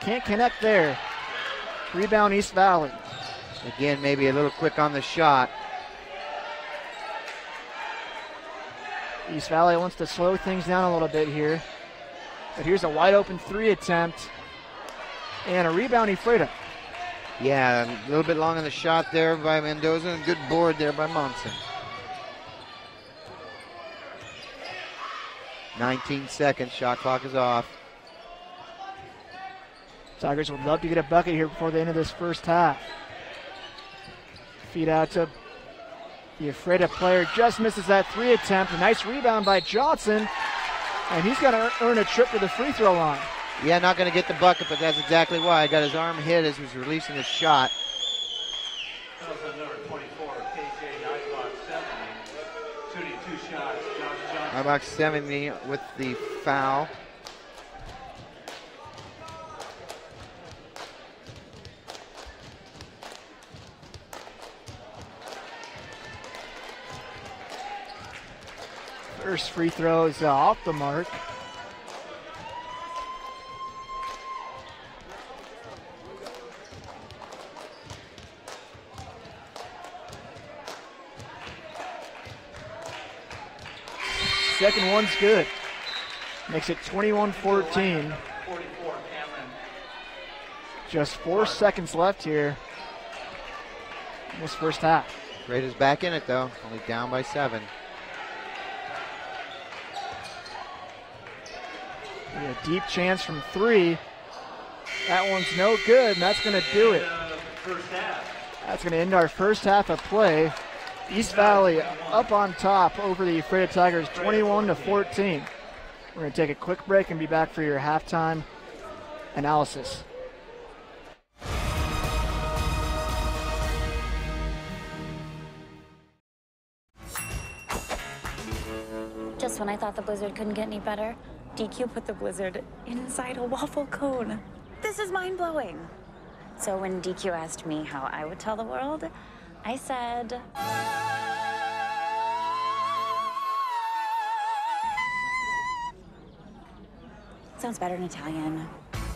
Can't connect there. Rebound East Valley. Again, maybe a little quick on the shot. East Valley wants to slow things down a little bit here. But here's a wide open three attempt. And a rebound Ephrata. Yeah, a little bit long on the shot there by Mendoza, and good board there by Monson. 19 seconds, shot clock is off. Tigers would love to get a bucket here before the end of this first half. Feed out to the Ephrata player, just misses that three attempt. A nice rebound by Johnson. And he's going to earn a trip to the free throw line. Yeah, not going to get the bucket, but that's exactly why. I Got his arm hit as he was releasing the shot. Penalty number 24, KJ Nightbox 70, shooting two shots. Josh Johnson. About 70 with the foul. First free throw is uh, off the mark. Second one's good. Makes it 21 14. 44, Just four seconds left here in this first half. Raiders back in it though, only down by seven. A deep chance from three. That one's no good, and that's going to do it. First half. That's going to end our first half of play. East Valley up on top over the Ephrata Tigers, 21 to 14. We're going to take a quick break and be back for your halftime analysis. Just when I thought the blizzard couldn't get any better, DQ put the blizzard inside a waffle cone. This is mind blowing. So when DQ asked me how I would tell the world, I said. Sounds better in Italian.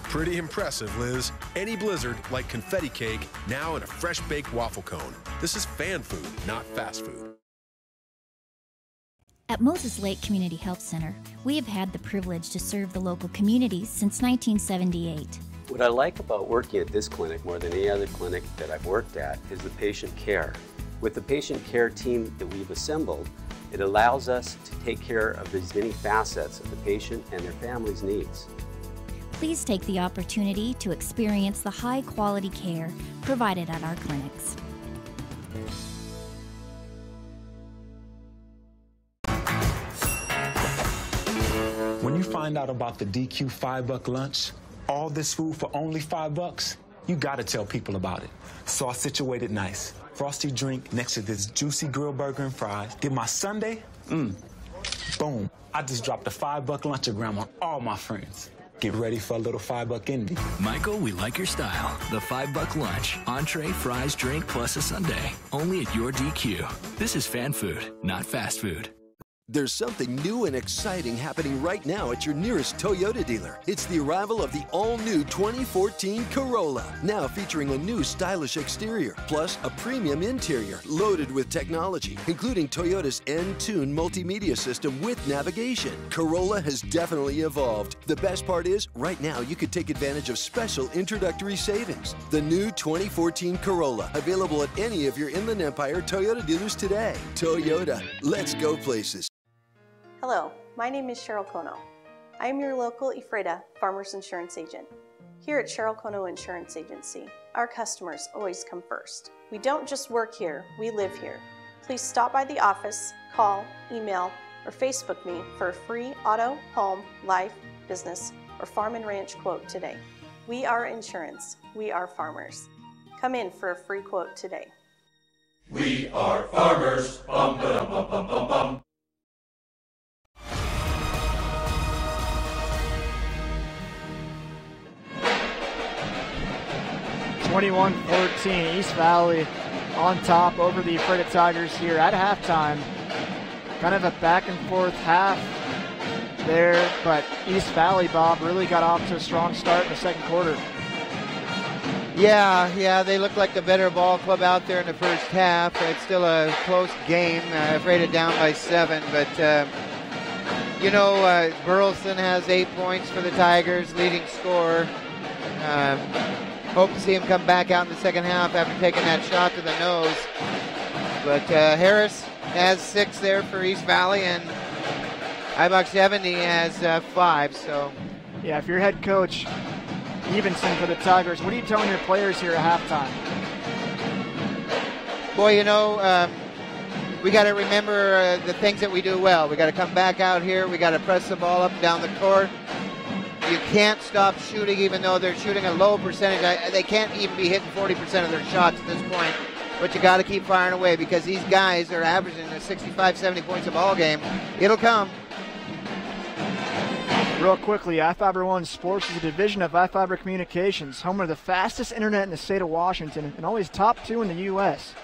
Pretty impressive, Liz. Any blizzard, like confetti cake, now in a fresh baked waffle cone. This is fan food, not fast food. At Moses Lake Community Health Center, we have had the privilege to serve the local communities since 1978. What I like about working at this clinic more than any other clinic that I've worked at is the patient care. With the patient care team that we've assembled, it allows us to take care of these many facets of the patient and their family's needs. Please take the opportunity to experience the high quality care provided at our clinics. When you find out about the DQ five buck lunch, all this food for only five bucks, you gotta tell people about it. So I situated nice. Frosty drink next to this juicy grilled burger and fries. Get my sundae, mmm, boom. I just dropped a five buck lunchagram on all my friends. Get ready for a little five buck indie. Michael, we like your style. The five buck lunch. Entree, fries, drink, plus a sundae. Only at your DQ. This is fan food, not fast food. There's something new and exciting happening right now at your nearest Toyota dealer. It's the arrival of the all-new 2014 Corolla, now featuring a new stylish exterior, plus a premium interior loaded with technology, including Toyota's Entune multimedia system with navigation. Corolla has definitely evolved. The best part is, right now you could take advantage of special introductory savings. The new 2014 Corolla, available at any of your Inland Empire Toyota dealers today. Toyota, let's go places. Hello, my name is Cheryl Kono. I am your local Ephrata Farmers Insurance Agent. Here at Cheryl Kono Insurance Agency, our customers always come first. We don't just work here, we live here. Please stop by the office, call, email, or Facebook me for a free auto, home, life, business, or farm and ranch quote today. We are insurance. We are farmers. Come in for a free quote today. We are farmers. Bum, ba, dum, bum, bum, 21-14, East Valley on top over the Ephrata Tigers here at halftime. Kind of a back and forth half there, but East Valley, Bob, really got off to a strong start in the second quarter. Yeah, yeah, they look like the better ball club out there in the first half. It's still a close game. Uh, Ephrata down by seven, but uh, you know, uh, Burleson has eight points for the Tigers, leading scorer. Um, Hope to see him come back out in the second half after taking that shot to the nose. But uh, Harris has six there for East Valley, and Ibach 70 has uh, five. So, yeah, if you're head coach Evenson for the Tigers, what are you telling your players here at halftime? Boy, you know, um, we got to remember uh, the things that we do well. We got to come back out here. We got to press the ball up and down the court. You can't stop shooting, even though they're shooting a low percentage. I, they can't even be hitting 40% of their shots at this point. But you got to keep firing away because these guys are averaging 65, 70 points a ball game. It'll come. Real quickly, iFiber oh One Sports is a division of iFiber Communications, home of the fastest internet in the state of Washington and always top two in the U.S.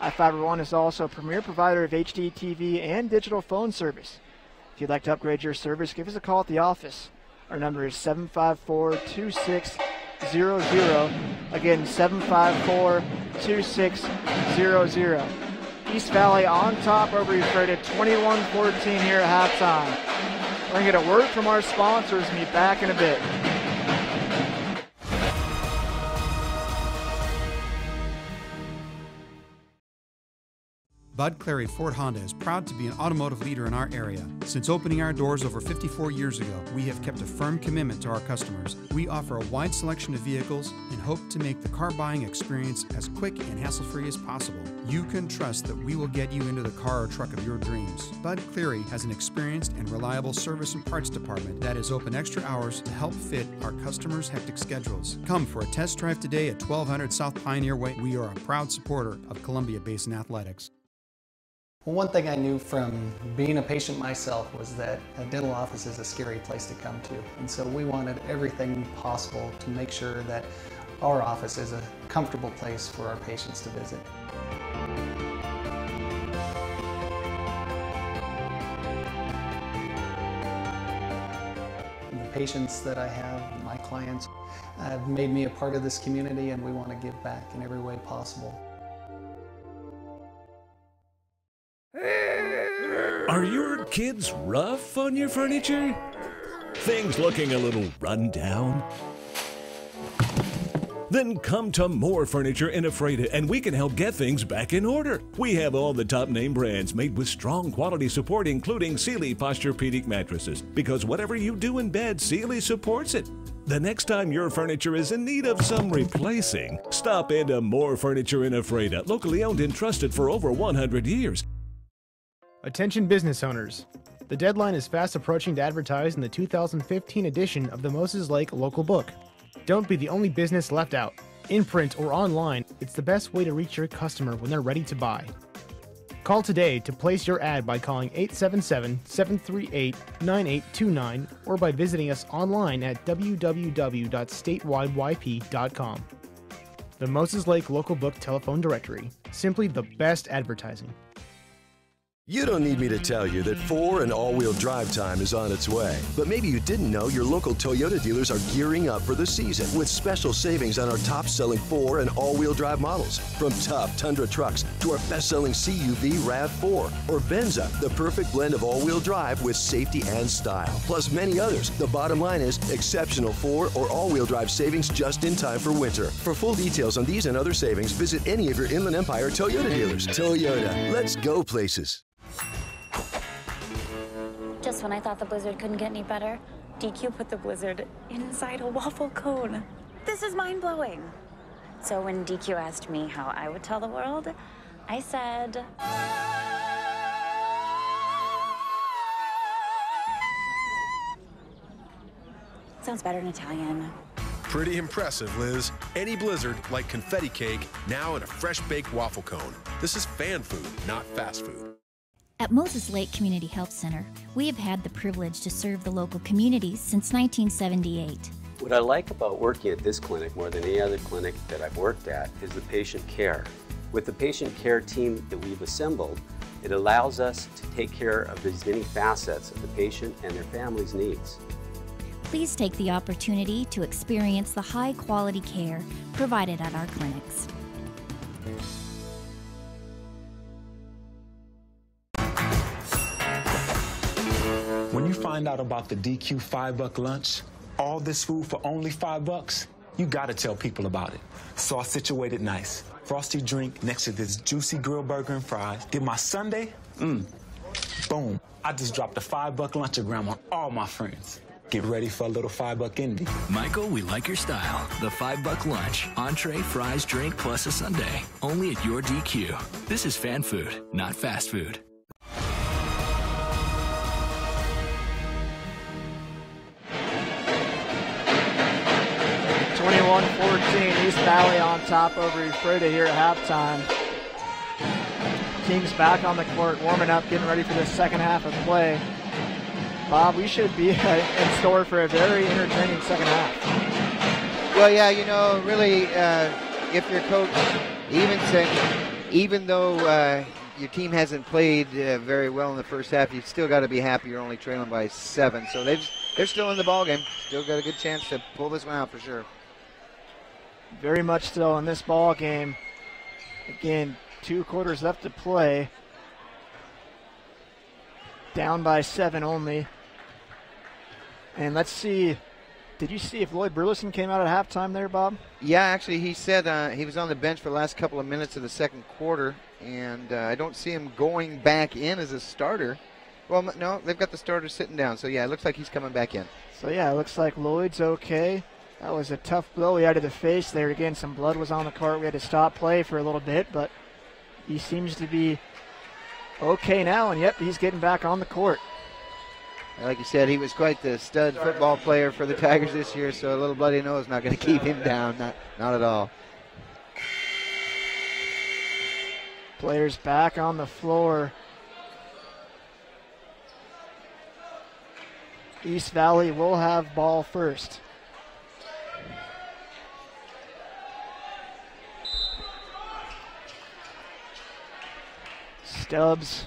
iFiber oh One is also a premier provider of HD TV and digital phone service. If you'd like to upgrade your service, give us a call at the office. Our number is 754 2600. Again, 754 2600. East Valley on top over Ephrata 21 14 here at halftime. We're going to get a word from our sponsors and be back in a bit. Bud Clary Ford Honda is proud to be an automotive leader in our area. Since opening our doors over 54 years ago, we have kept a firm commitment to our customers. We offer a wide selection of vehicles and hope to make the car buying experience as quick and hassle free as possible. You can trust that we will get you into the car or truck of your dreams. Bud Clary has an experienced and reliable service and parts department that is open extra hours to help fit our customers' hectic schedules. Come for a test drive today at 1200 South Pioneer Way. We are a proud supporter of Columbia Basin Athletics. Well, one thing I knew from being a patient myself was that a dental office is a scary place to come to. And so we wanted everything possible to make sure that our office is a comfortable place for our patients to visit. The patients that I have, my clients, have made me a part of this community and we want to give back in every way possible. Are your kids rough on your furniture? Things looking a little run down? Then come to More Furniture in Ephrata and we can help get things back in order. We have all the top name brands made with strong quality support, including Sealy Posturepedic mattresses. Because whatever you do in bed, Sealy supports it. The next time your furniture is in need of some replacing, stop into More Furniture in Ephrata, locally owned and trusted for over 100 years. Attention business owners. The deadline is fast approaching to advertise in the 2015 edition of the Moses Lake Local Book. Don't be the only business left out. In print or online, it's the best way to reach your customer when they're ready to buy. Call today to place your ad by calling 877 738 9829 or by visiting us online at www.statewideyp.com. The Moses Lake Local Book Telephone Directory. Simply the best advertising. You don't need me to tell you that four and all wheel drive time is on its way. But maybe you didn't know your local Toyota dealers are gearing up for the season with special savings on our top selling four and all wheel drive models. From tough Tundra trucks to our best selling CUV RAV4 or Venza, the perfect blend of all wheel drive with safety and style. Plus many others. The bottom line is exceptional four or all wheel drive savings just in time for winter. For full details on these and other savings, visit any of your Inland Empire Toyota dealers. Toyota, let's go places. Just when I thought the blizzard couldn't get any better, DQ put the blizzard inside a waffle cone. This is mind blowing. So when DQ asked me how I would tell the world, I said, Sounds better in Italian. Pretty impressive, Liz. Any blizzard like confetti cake, now in a fresh baked waffle cone. This is fan food, not fast food. At Moses Lake Community Health Center, we have had the privilege to serve the local communities since 1978. What I like about working at this clinic more than any other clinic that I've worked at is the patient care. With the patient care team that we've assembled, it allows us to take care of as many facets of the patient and their family's needs. Please take the opportunity to experience the high quality care provided at our clinics. When you find out about the DQ five buck lunch, all this food for only five bucks, you gotta tell people about it. So I situated nice. Frosty drink next to this juicy grill burger and fries. Get my sundae, mmm, boom. I just dropped a five buck lunchogram on all my friends. Get ready for a little five buck indie. Michael, we like your style. The five buck lunch. Entree, fries, drink, plus a sundae. Only at your DQ. This is fan food, not fast food. Fourteen, East Valley on top over Ephrata here at halftime. Teams back on the court, warming up, getting ready for the second half of play. Bob, we should be [LAUGHS] in store for a very entertaining second half. Well, yeah, you know, really, uh, if your coach Evenson, even though uh, your team hasn't played uh, very well in the first half, you've still got to be happy you're only trailing by seven. So they've they're still in the ball game. Still got a good chance to pull this one out for sure. Very much so in this ball game. Again, two quarters left to play. Down by seven only. And let's see. Did you see if Lloyd Burleson came out at halftime there, Bob? Yeah, actually, he said uh, he was on the bench for the last couple of minutes of the second quarter, and uh, I don't see him going back in as a starter. Well, no, they've got the starter sitting down, so yeah, it looks like he's coming back in. So yeah, it looks like Lloyd's okay. That was a tough blow he had to the face there. Again, some blood was on the court. We had to stop play for a little bit, but he seems to be okay now, and yep, he's getting back on the court. Like you said, he was quite the stud football player for the Tigers this year, so a little bloody nose not going to keep him down, not, not at all. Players back on the floor. East Valley will have ball first. Stubbs,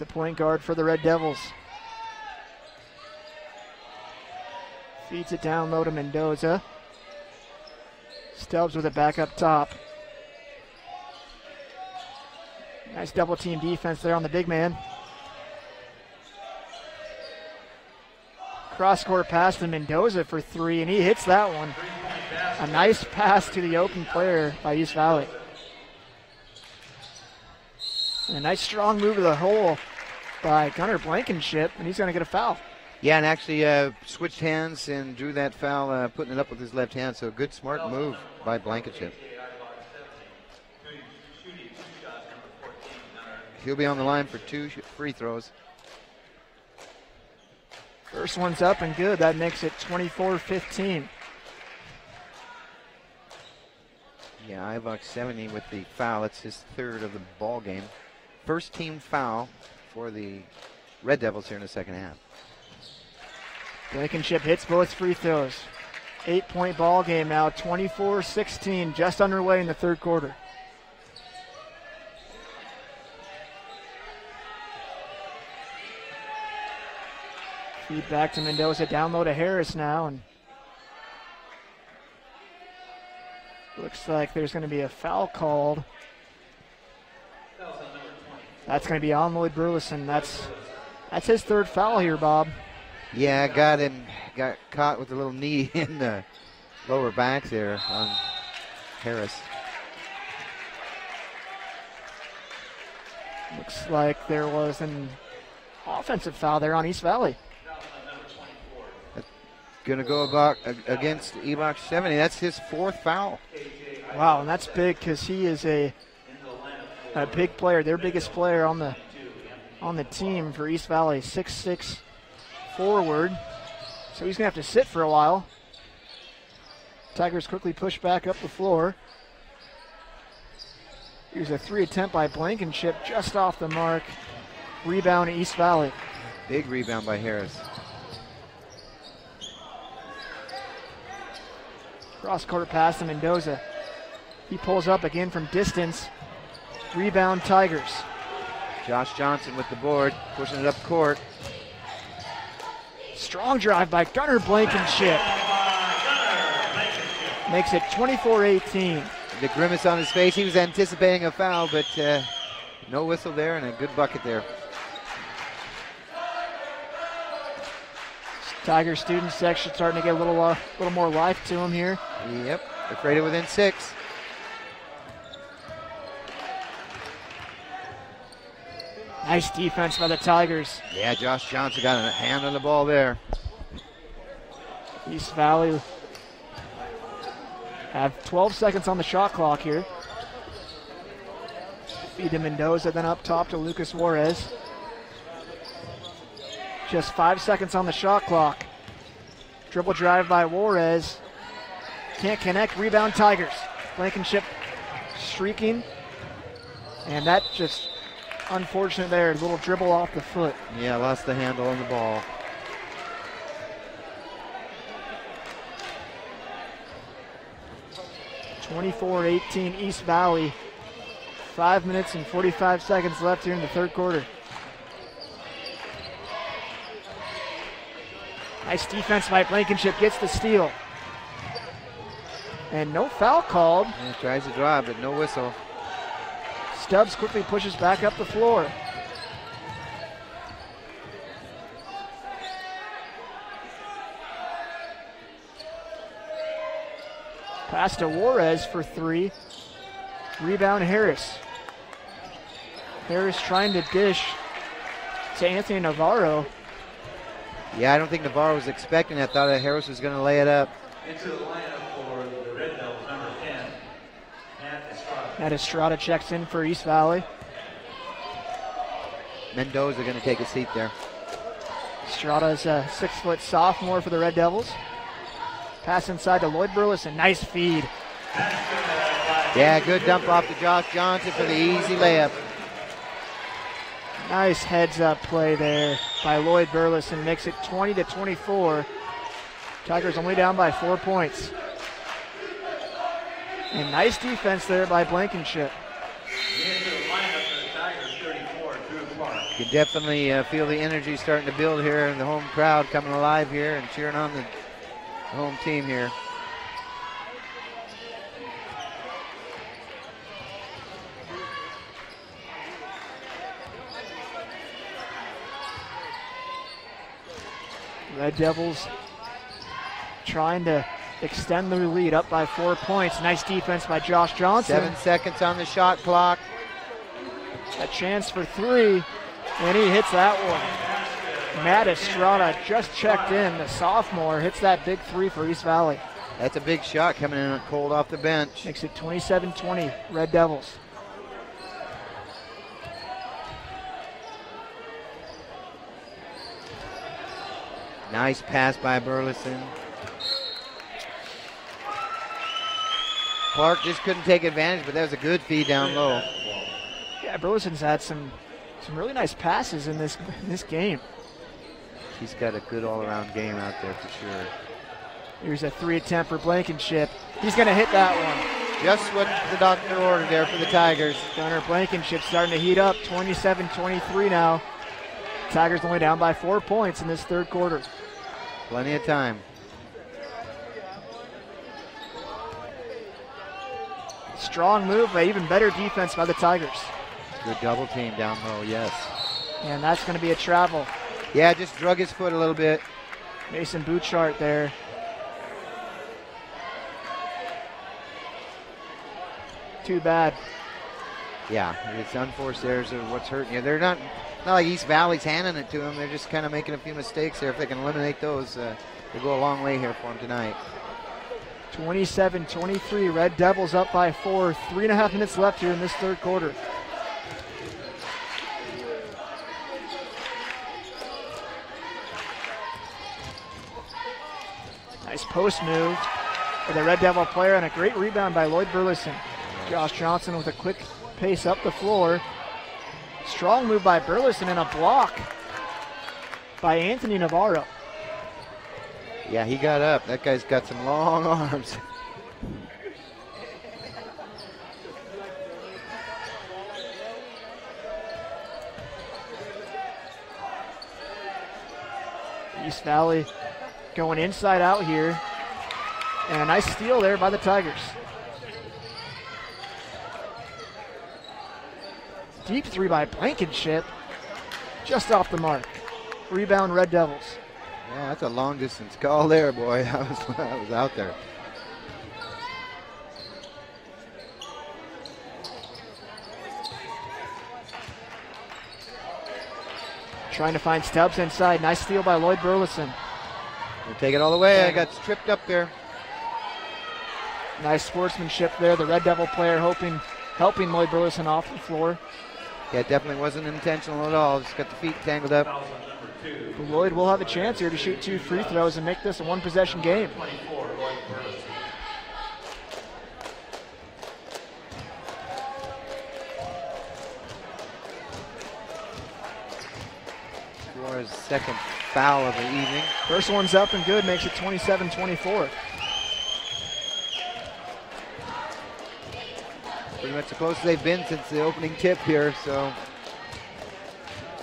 the point guard for the Red Devils. Feeds it down low to Mendoza. Stubbs with it back up top. Nice double team defense there on the big man. Cross court pass to Mendoza for three, and he hits that one. A nice pass to the open player by East Valley. And a nice strong move to the hole by Gunnar Blankenship, and he's going to get a foul. Yeah, and actually uh, switched hands and drew that foul, uh, putting it up with his left hand. So good, smart move by Blankenship. He'll be on the line for two free throws. First one's up and good. That makes it 24 15. Yeah, Ivok 70 with the foul. It's his third of the ball game. First team foul for the Red Devils here in the second half. Blankenship hits both free throws. Eight point ball game now, 24 16, just underway in the third quarter. Feed back to Mendoza, down low to Harris now, and looks like there's going to be a foul called. That's going to be on Lloyd Burleson. That's that's his third foul here, Bob. Yeah, got him, got caught with a little knee [LAUGHS] in the lower back there on Harris. Looks like there was an offensive foul there on East Valley. Going to go about against Ebox 70. That's his fourth foul. Wow, and that's big because he is a a big player, their biggest player on the on the team for East Valley, six six forward. So he's gonna have to sit for a while. Tigers quickly push back up the floor. Here's a three attempt by Blankenship just off the mark. Rebound East Valley. Big rebound by Harris. Cross court pass to Mendoza. He pulls up again from distance. Rebound Tigers. Josh Johnson with the board, pushing it up court. Strong drive by Gunnar Blankenship. Makes it 24 18. The grimace on his face. He was anticipating a foul, but uh, no whistle there and a good bucket there. Tiger student section starting to get a little, uh, little more life to him here. Yep, Ephrata within six. Nice defense by the Tigers. Yeah, Josh Johnson got a hand on the ball there. East Valley have 12 seconds on the shot clock here. Feed to Mendoza, then up top to Lucas Juarez. Just five seconds on the shot clock. Dribble drive by Juarez. Can't connect. Rebound Tigers. Blankenship streaking. And that just unfortunate there. A little dribble off the foot. Yeah, lost the handle on the ball. Twenty-four 18 East Valley. Five minutes and 45 seconds left here in the third quarter. Nice defense by Blankenship. Gets the steal. And no foul called. And tries to drive, but no whistle. Stubbs quickly pushes back up the floor. Pass to Juarez for three. Rebound Harris. Harris trying to dish to Anthony Navarro. Yeah, I don't think Navarro was expecting that. Thought that Harris was going to lay it up. Into the lineup for the Red Devils, number 10, Matt Matt Estrada checks in for East Valley. Mendoza going to take a seat there. Estrada is a six foot sophomore for the Red Devils. Pass inside to Lloyd Burleson. Nice feed. Yeah, good dump off to Josh Johnson for the easy layup. Nice heads up play there by Lloyd Burleson. Makes it 20 to 24. Tigers only down by four points. And nice defense there by Blankenship. Into the lineup for the Tigers, 34, You can definitely uh, feel the energy starting to build here, and the home crowd coming alive here and cheering on the, the home team here. Red Devils trying to extend the lead up by four points. Nice defense by Josh Johnson. Seven seconds on the shot clock. A chance for three, and he hits that one. Matt Estrada just checked in. The sophomore hits that big three for East Valley. That's a big shot coming in cold off the bench. Makes it 27 20, Red Devils. Nice pass by Burleson. Clark just couldn't take advantage, but that was a good feed down low. Yeah, Burleson's had some some really nice passes in this in this game. He's got a good all-around game out there for sure. Here's a three attempt for Blankenship. He's going to hit that one. Just what the doctor ordered there for the Tigers. Gunnar Blankenship starting to heat up. 27-23 now. Tigers only down by four points in this third quarter. Plenty of time. Strong move, but even better defense by the Tigers. Good double team down low, yes. And that's going to be a travel. Yeah, just drug his foot a little bit. Mason Bouchard there. Too bad. Yeah, it's unforced errors are what's hurting you. They're not not like East Valley's handing it to them. They're just kind of making a few mistakes there. If they can eliminate those, uh, they go a long way here for them tonight. 27-23, Red Devils up by four. Three and a half minutes left here in this third quarter. Nice post move for the Red Devil player and a great rebound by Lloyd Burleson. Josh Johnson with a quick pace up the floor. Strong move by Burleson and a block by Anthony Navarro. Yeah, he got up. That guy's got some long [LAUGHS] arms. East Valley going inside out here. And a nice steal there by the Tigers. Deep three by Blankenship. Just off the mark. Rebound Red Devils. Yeah, that's a long distance call there, boy. [LAUGHS] I was, that was out there. Trying to find Stubbs inside. Nice steal by Lloyd Burleson. Take it all the way. I got tripped up there. Nice sportsmanship there. The Red Devil player hoping, helping Lloyd Burleson off the floor. Yeah, definitely wasn't intentional at all. Just got the feet tangled up. Lloyd will have a chance here to shoot two free throws and make this a one possession game. Scores second foul of the evening. First one's up and good, makes it 27 24. Pretty much the closest they've been since the opening tip here, so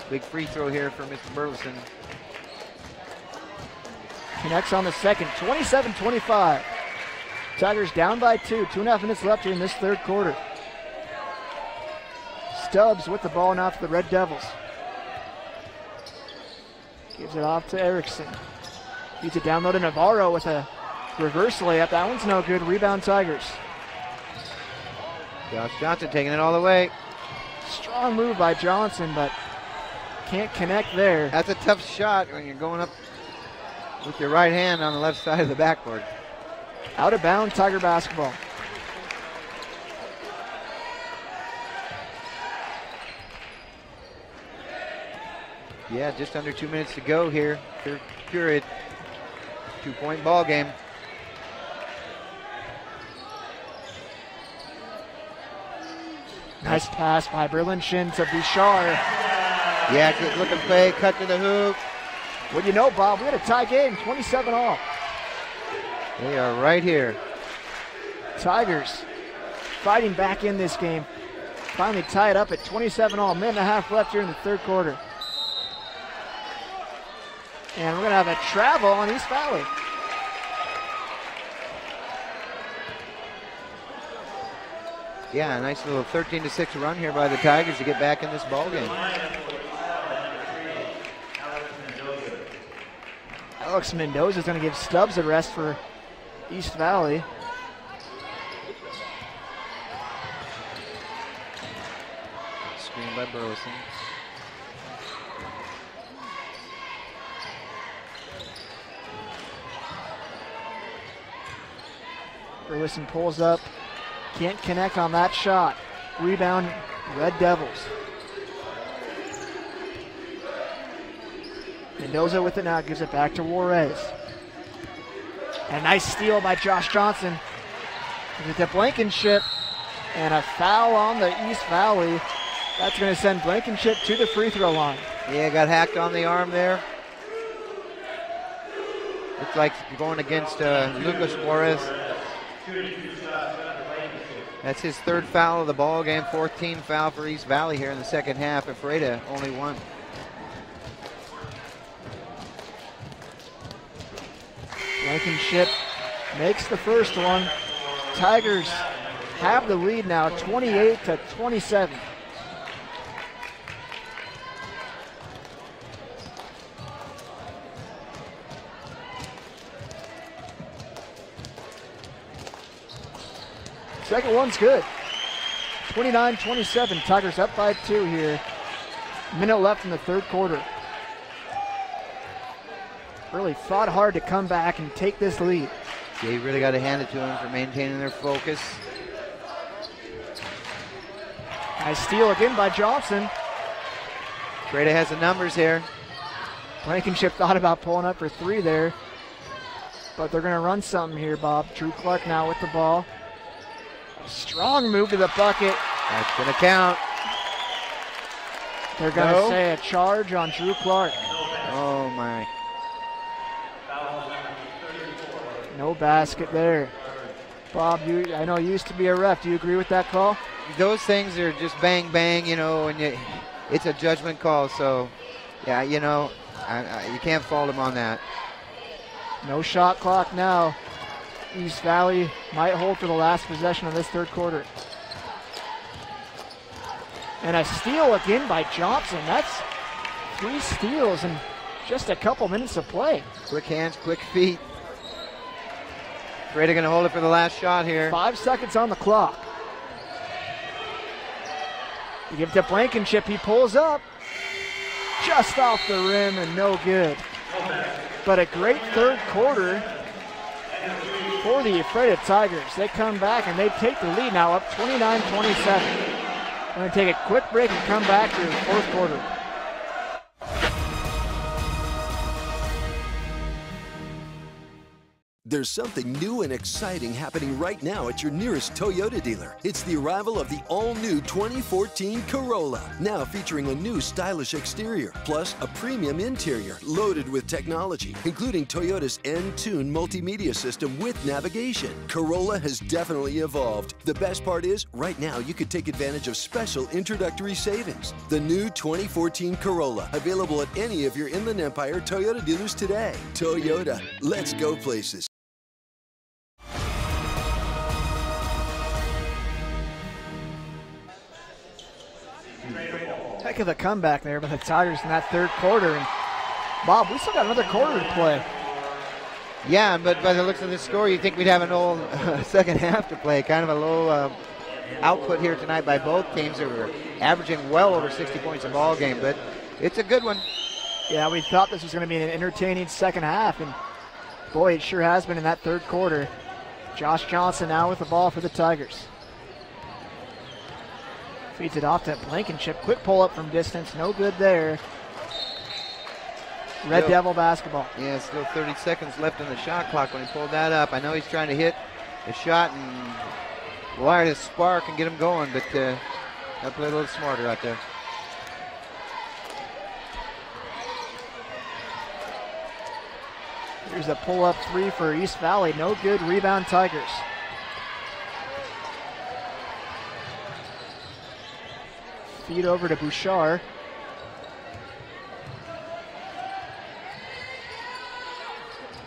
big free throw here for Mr. Burleson. Connects on the second, 27 25. Tigers down by two, two and a half minutes left here in this third quarter. Stubbs with the ball now for the Red Devils. Gives it off to Erickson. Feeds it down low to Navarro with a reverse layup. That one's no good. Rebound Tigers. Josh Johnson taking it all the way. Strong move by Johnson, but can't connect there. That's a tough shot when you're going up with your right hand on the left side of the backboard. Out of bounds, Tiger basketball. Yeah, just under two minutes to go here. Third period. Two point ball game. Nice pass by Berlinshin to Bouchard. Yeah, good looking play, cut to the hoop. What do you know, Bob? We had a tie game, 27 all. They are right here. Tigers fighting back in this game. finally tied it up at 27 all. Minute and a half left here in the third quarter. And we're going to have a travel on East Valley. Yeah, a nice little 13 to 6 run here by the Tigers to get back in this ball game. Alex Mendoza is going to give Stubbs a rest for East Valley. Screen by Burleson. Burleson pulls up, can't connect on that shot. Rebound, Red Devils. Mendoza with it now, gives it back to Juarez. A nice steal by Josh Johnson. Gives it to Blankenship. And a foul on the East Valley. That's going to send Blankenship to the free throw line. Yeah, got hacked on the arm there. Looks like going against uh, Lucas Juarez. That's his third foul of the ball game, 14 foul for East Valley here in the second half. Ephrata only one. Blankenship makes the first one. Tigers have the lead now, 28 to 27. Second one's good. 29-27, Tigers up by two here. Minute left in the third quarter. Really fought hard to come back and take this lead. Yeah, you really got to hand it to them for maintaining their focus. Nice steal again by Johnson. Freda has the numbers here. Blankenship thought about pulling up for three there. But they're going to run something here, Bob. Drew Clark now with the ball. Strong move to the bucket. That's going to count. They're going to No. say a charge on Drew Clark. Oh, my. No basket there. Bob, you I know you used to be a ref. Do you agree with that call? Those things are just bang, bang, you know, and you, it's a judgment call. So, yeah, you know, I, I, you can't fault him on that. No shot clock now. East Valley might hold for the last possession of this third quarter. And a steal again by Johnson. That's three steals in just a couple minutes of play. Quick hands, quick feet. Going to hold it for the last shot here. Five seconds on the clock. You give it to Blankenship. He pulls up. Just off the rim and no good. But a great third quarter for the Ephrata Tigers. They come back and they take the lead now up 29-27. We're going to take a quick break and come back to the fourth quarter. There's something new and exciting happening right now at your nearest Toyota dealer. It's the arrival of the all-new 2014 Corolla, now featuring a new stylish exterior, plus a premium interior loaded with technology, including Toyota's Entune multimedia system with navigation. Corolla has definitely evolved. The best part is, right now you could take advantage of special introductory savings. The new 2014 Corolla, available at any of your Inland Empire Toyota dealers today. Toyota, let's go places. Heck of a comeback there by the Tigers in that third quarter. And Bob, we still got another quarter to play. Yeah, but by the looks of the score, you think we'd have an old [LAUGHS] second half to play. Kind of a low uh, output here tonight by both teams. They were averaging well over 60 points a ball game, but it's a good one. Yeah, we thought this was going to be an entertaining second half, and boy, it sure has been in that third quarter. Josh Johnson now with the ball for the Tigers. Feeds it off to Blankenship. Quick pull up from distance. No good there. Red Still- Devil basketball. Yeah, still 30 seconds left on the shot clock when he pulled that up. I know he's trying to hit the shot and wire the spark and get him going, but uh, got to play a little smarter out there. Here's a pull up three for East Valley. No good. Rebound Tigers. Feed over to Bouchard.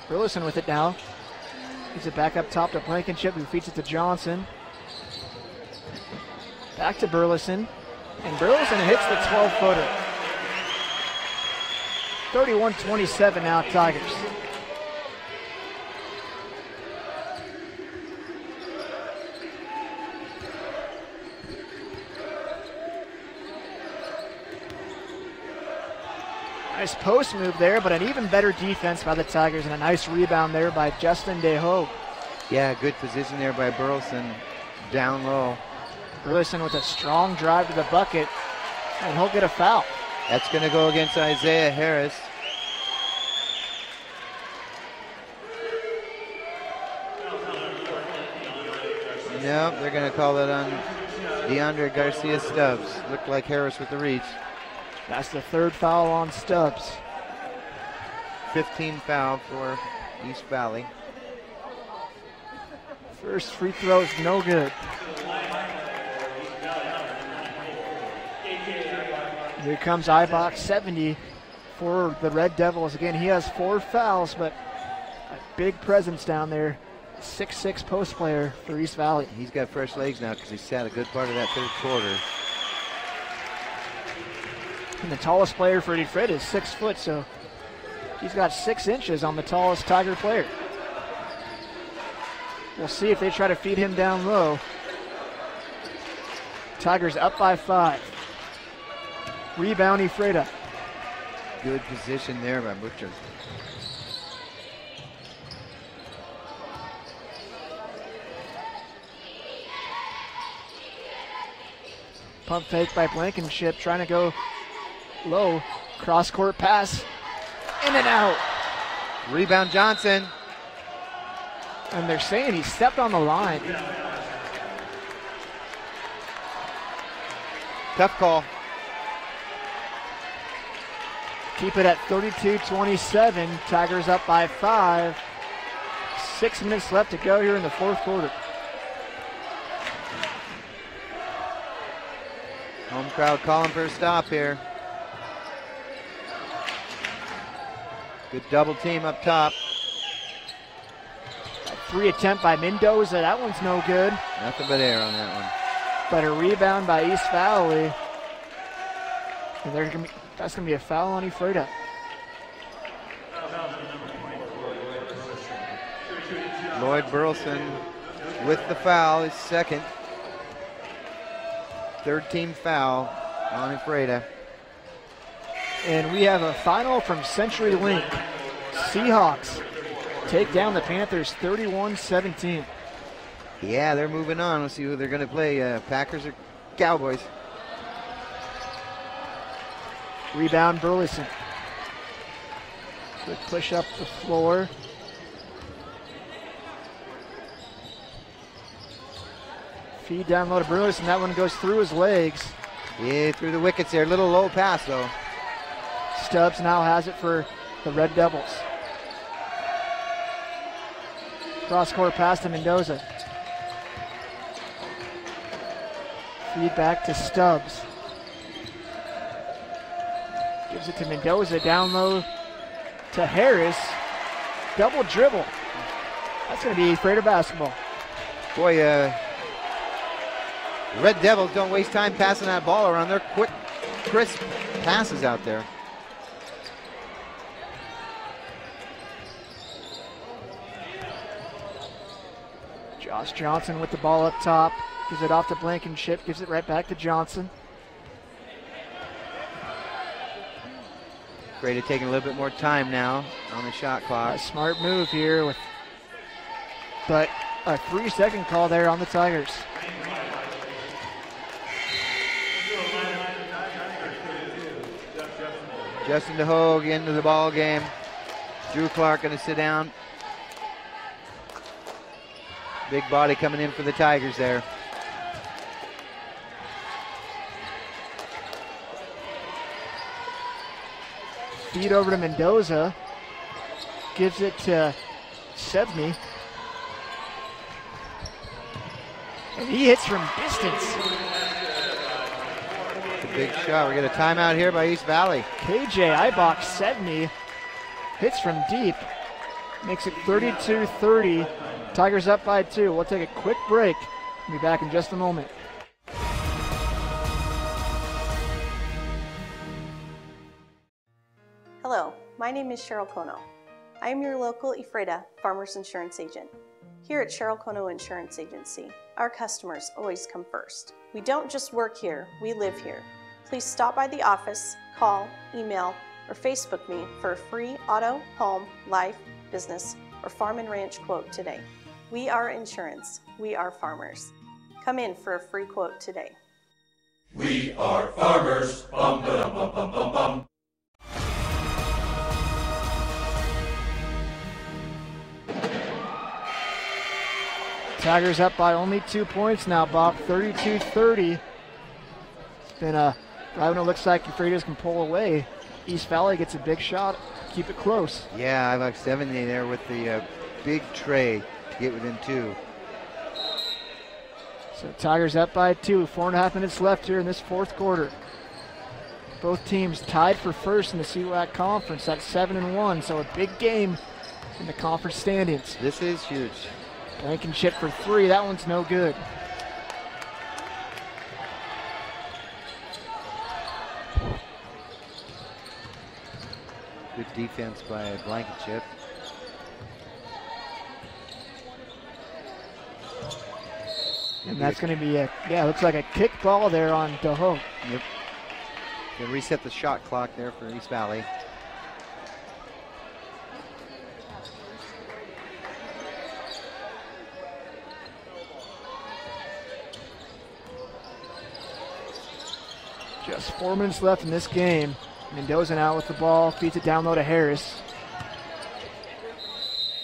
Burleson with it now. Gives it back up top to Blankenship, who feeds it to Johnson. Back to Burleson. And Burleson hits the 12 footer. 31 27 now, Tigers. Nice post move there, but an even better defense by the Tigers and a nice rebound there by Justin DeHogue. Yeah, good position there by Burleson. Down low. Burleson with a strong drive to the bucket, and he'll get a foul. That's going to go against Isaiah Harris. Nope, they're going to call it on DeAndre Garcia Stubbs. Looked like Harris with the reach. That's the third foul on Stubbs. 15 foul for East Valley. First free throw is no good. Here comes Ibach 70 for the Red Devils. Again, he has four fouls, but a big presence down there. Six-six post player for East Valley. He's got fresh legs now because he sat a good part of that third quarter. And the tallest player for Fred is six foot, so he's got six inches on the tallest Tiger player. We'll see if they try to feed him down low. Tigers up by five. Rebound Ephrata. Good position there by Butcher. Pump fake by Blankenship, trying to go low. Cross court pass. In and out. Rebound Johnson. And they're saying he stepped on the line. Tough call. Keep it at 32 27. Tigers up by five. Six minutes left to go here in the fourth quarter. Home crowd calling for a stop here. Good double team up top. Three attempt by Mendoza. That one's no good. Nothing but air on that one. But a rebound by East Valley. And they're gonna be, that's going to be a foul on Ephrata. Lloyd Burleson with the foul, his second. Third team foul on Ephrata. And we have a final from CenturyLink. Seahawks take down the Panthers 31 17. Yeah, they're moving on. Let's see who they're going to play uh, Packers or Cowboys. Rebound Burleson. Quick push up the floor. Feed down low to Burleson. That one goes through his legs. Yeah, through the wickets there. Little low pass though. Stubbs now has it for the Red Devils. Cross court pass to Mendoza. Feed back to Stubbs. Gives it to Mendoza down low to Harris. Double dribble. That's going to be Ephrata basketball. Boy, uh, Red Devils don't waste time passing that ball around. They're quick, crisp passes out there. Josh Johnson with the ball up top. Gives it off to Blankenship. Gives it right back to Johnson. Grady taking a little bit more time now on the shot clock. A smart move here with, but a three second call there on the Tigers. Justin DeHogue into the ball game. Drew Clark going to sit down. Big body coming in for the Tigers there. Feed over to Mendoza. Gives it to Sevny. And he hits from distance. a big shot. We get a timeout here by East Valley. KJ Ibach 70 hits from deep. Makes it 32-30. Tigers up by two. We'll take a quick break. We'll be back in just a moment. Hello, my name is Cheryl Kono. I am your local Ephrata Farmers Insurance Agent. Here at Cheryl Kono Insurance Agency, our customers always come first. We don't just work here, we live here. Please stop by the office, call, email, or Facebook me for a free auto, home, life, business, or farm and ranch quote today. We are insurance. We are farmers. Come in for a free quote today. We are farmers. Bum ba bum bum bum bum. Tigers up by only two points now, Bob. 32-30. It's been a drive when it looks like Ephrata's can pull away. East Valley gets a big shot. Keep it close. Yeah, I like 70 there with the uh, big trey to get within two. So Tigers up by two. Four and a half minutes left here in this fourth quarter. Both teams tied for first in the CWAC conference at seven and one. So a big game in the conference standings. This is huge. Blankenship for three. That one's no good. Good defense by Blankenship. And that's going to be a, yeah, looks like a kick ball there on DeHogue. Yep. Gonna reset the shot clock there for East Valley. Just four minutes left in this game. Mendoza out with the ball, feeds it down low to Harris.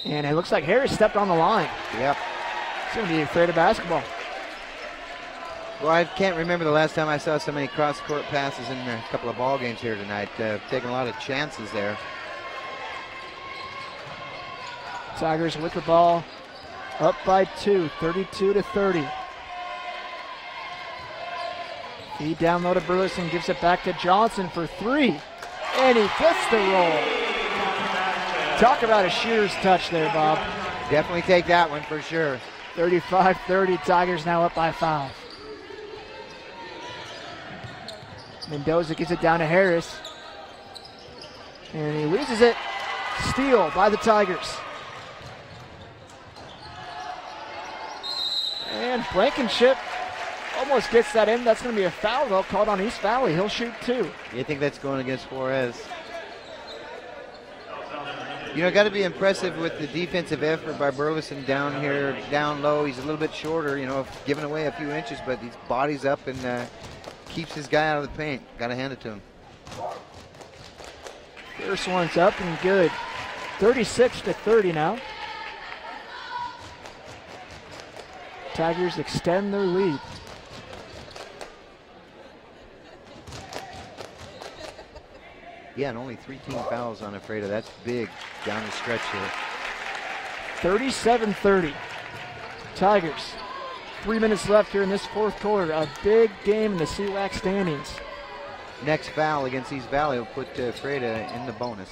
And it looks like Harris stepped on the line. Yep. He's going to be Ephrata basketball. Well, I can't remember the last time I saw so many cross-court passes in a couple of ball games here tonight. Uh, taking a lot of chances there. Tigers with the ball, up by two, 32 to 30. He down low to Burleson, gives it back to Johnson for three, and he gets the roll. Talk about a Shears touch there, Bob. Definitely take that one for sure. 35-30, Tigers now up by five. Mendoza gets it down to Harris. And he loses it. Steal by the Tigers. And Blankenship almost gets that in. That's going to be a foul, though, called on East Valley. He'll shoot two. You think that's going against Flores? You know, got to be impressive with the defensive effort by Burleson down here, down low. He's a little bit shorter, you know, giving away a few inches, but he's bodies up and uh, keeps his guy out of the paint. Got to hand it to him. First one's up and good. 36 to 30 now. Tigers extend their lead. Yeah, and only three team fouls on Ephrata. That's big down the stretch here. 37-30. Tigers. Three minutes left here in this fourth quarter. A big game in the CWAC standings. Next foul against East Valley will put uh, Freda in the bonus.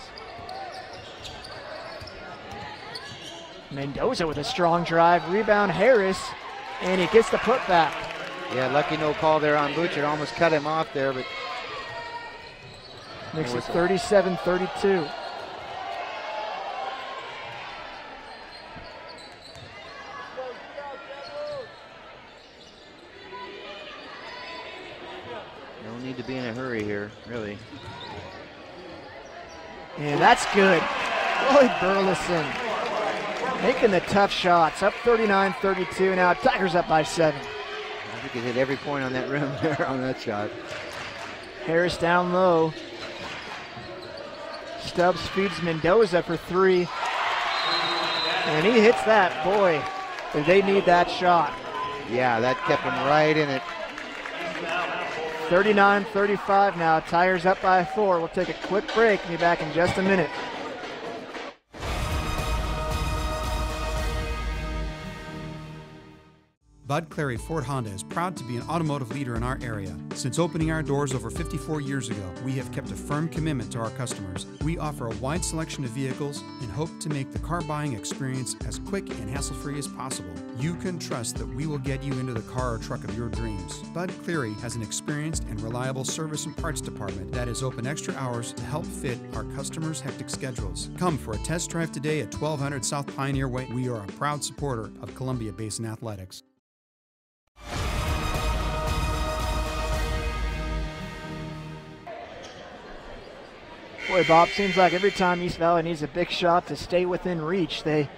Mendoza with a strong drive. Rebound Harris, and he gets the putback. Yeah, lucky no call there on Butcher. Almost cut him off there, but. Makes it 37 32. And that's good. Lloyd Burleson making the tough shots. Up 39-32 now. Tigers up by seven. I think he hit every point on that rim [LAUGHS] there on that shot. Harris down low. Stubbs feeds Mendoza for three. And he hits that. Boy, they need that shot. Yeah, that kept him right in it. 39-35 now. Tires up by four. We'll take a quick break be back in just a minute. Bud Clary Ford Honda is proud to be an automotive leader in our area. Since opening our doors over 54 years ago, we have kept a firm commitment to our customers. We offer a wide selection of vehicles and hope to make the car buying experience as quick and hassle free as possible. You can trust that we will get you into the car or truck of your dreams. Bud Clary has an experienced and reliable service and parts department that is open extra hours to help fit our customers' hectic schedules. Come for a test drive today at 1200 South Pioneer Way. We are a proud supporter of Columbia Basin Athletics. Boy, Bob, seems like every time East Valley needs a big shot to stay within reach, they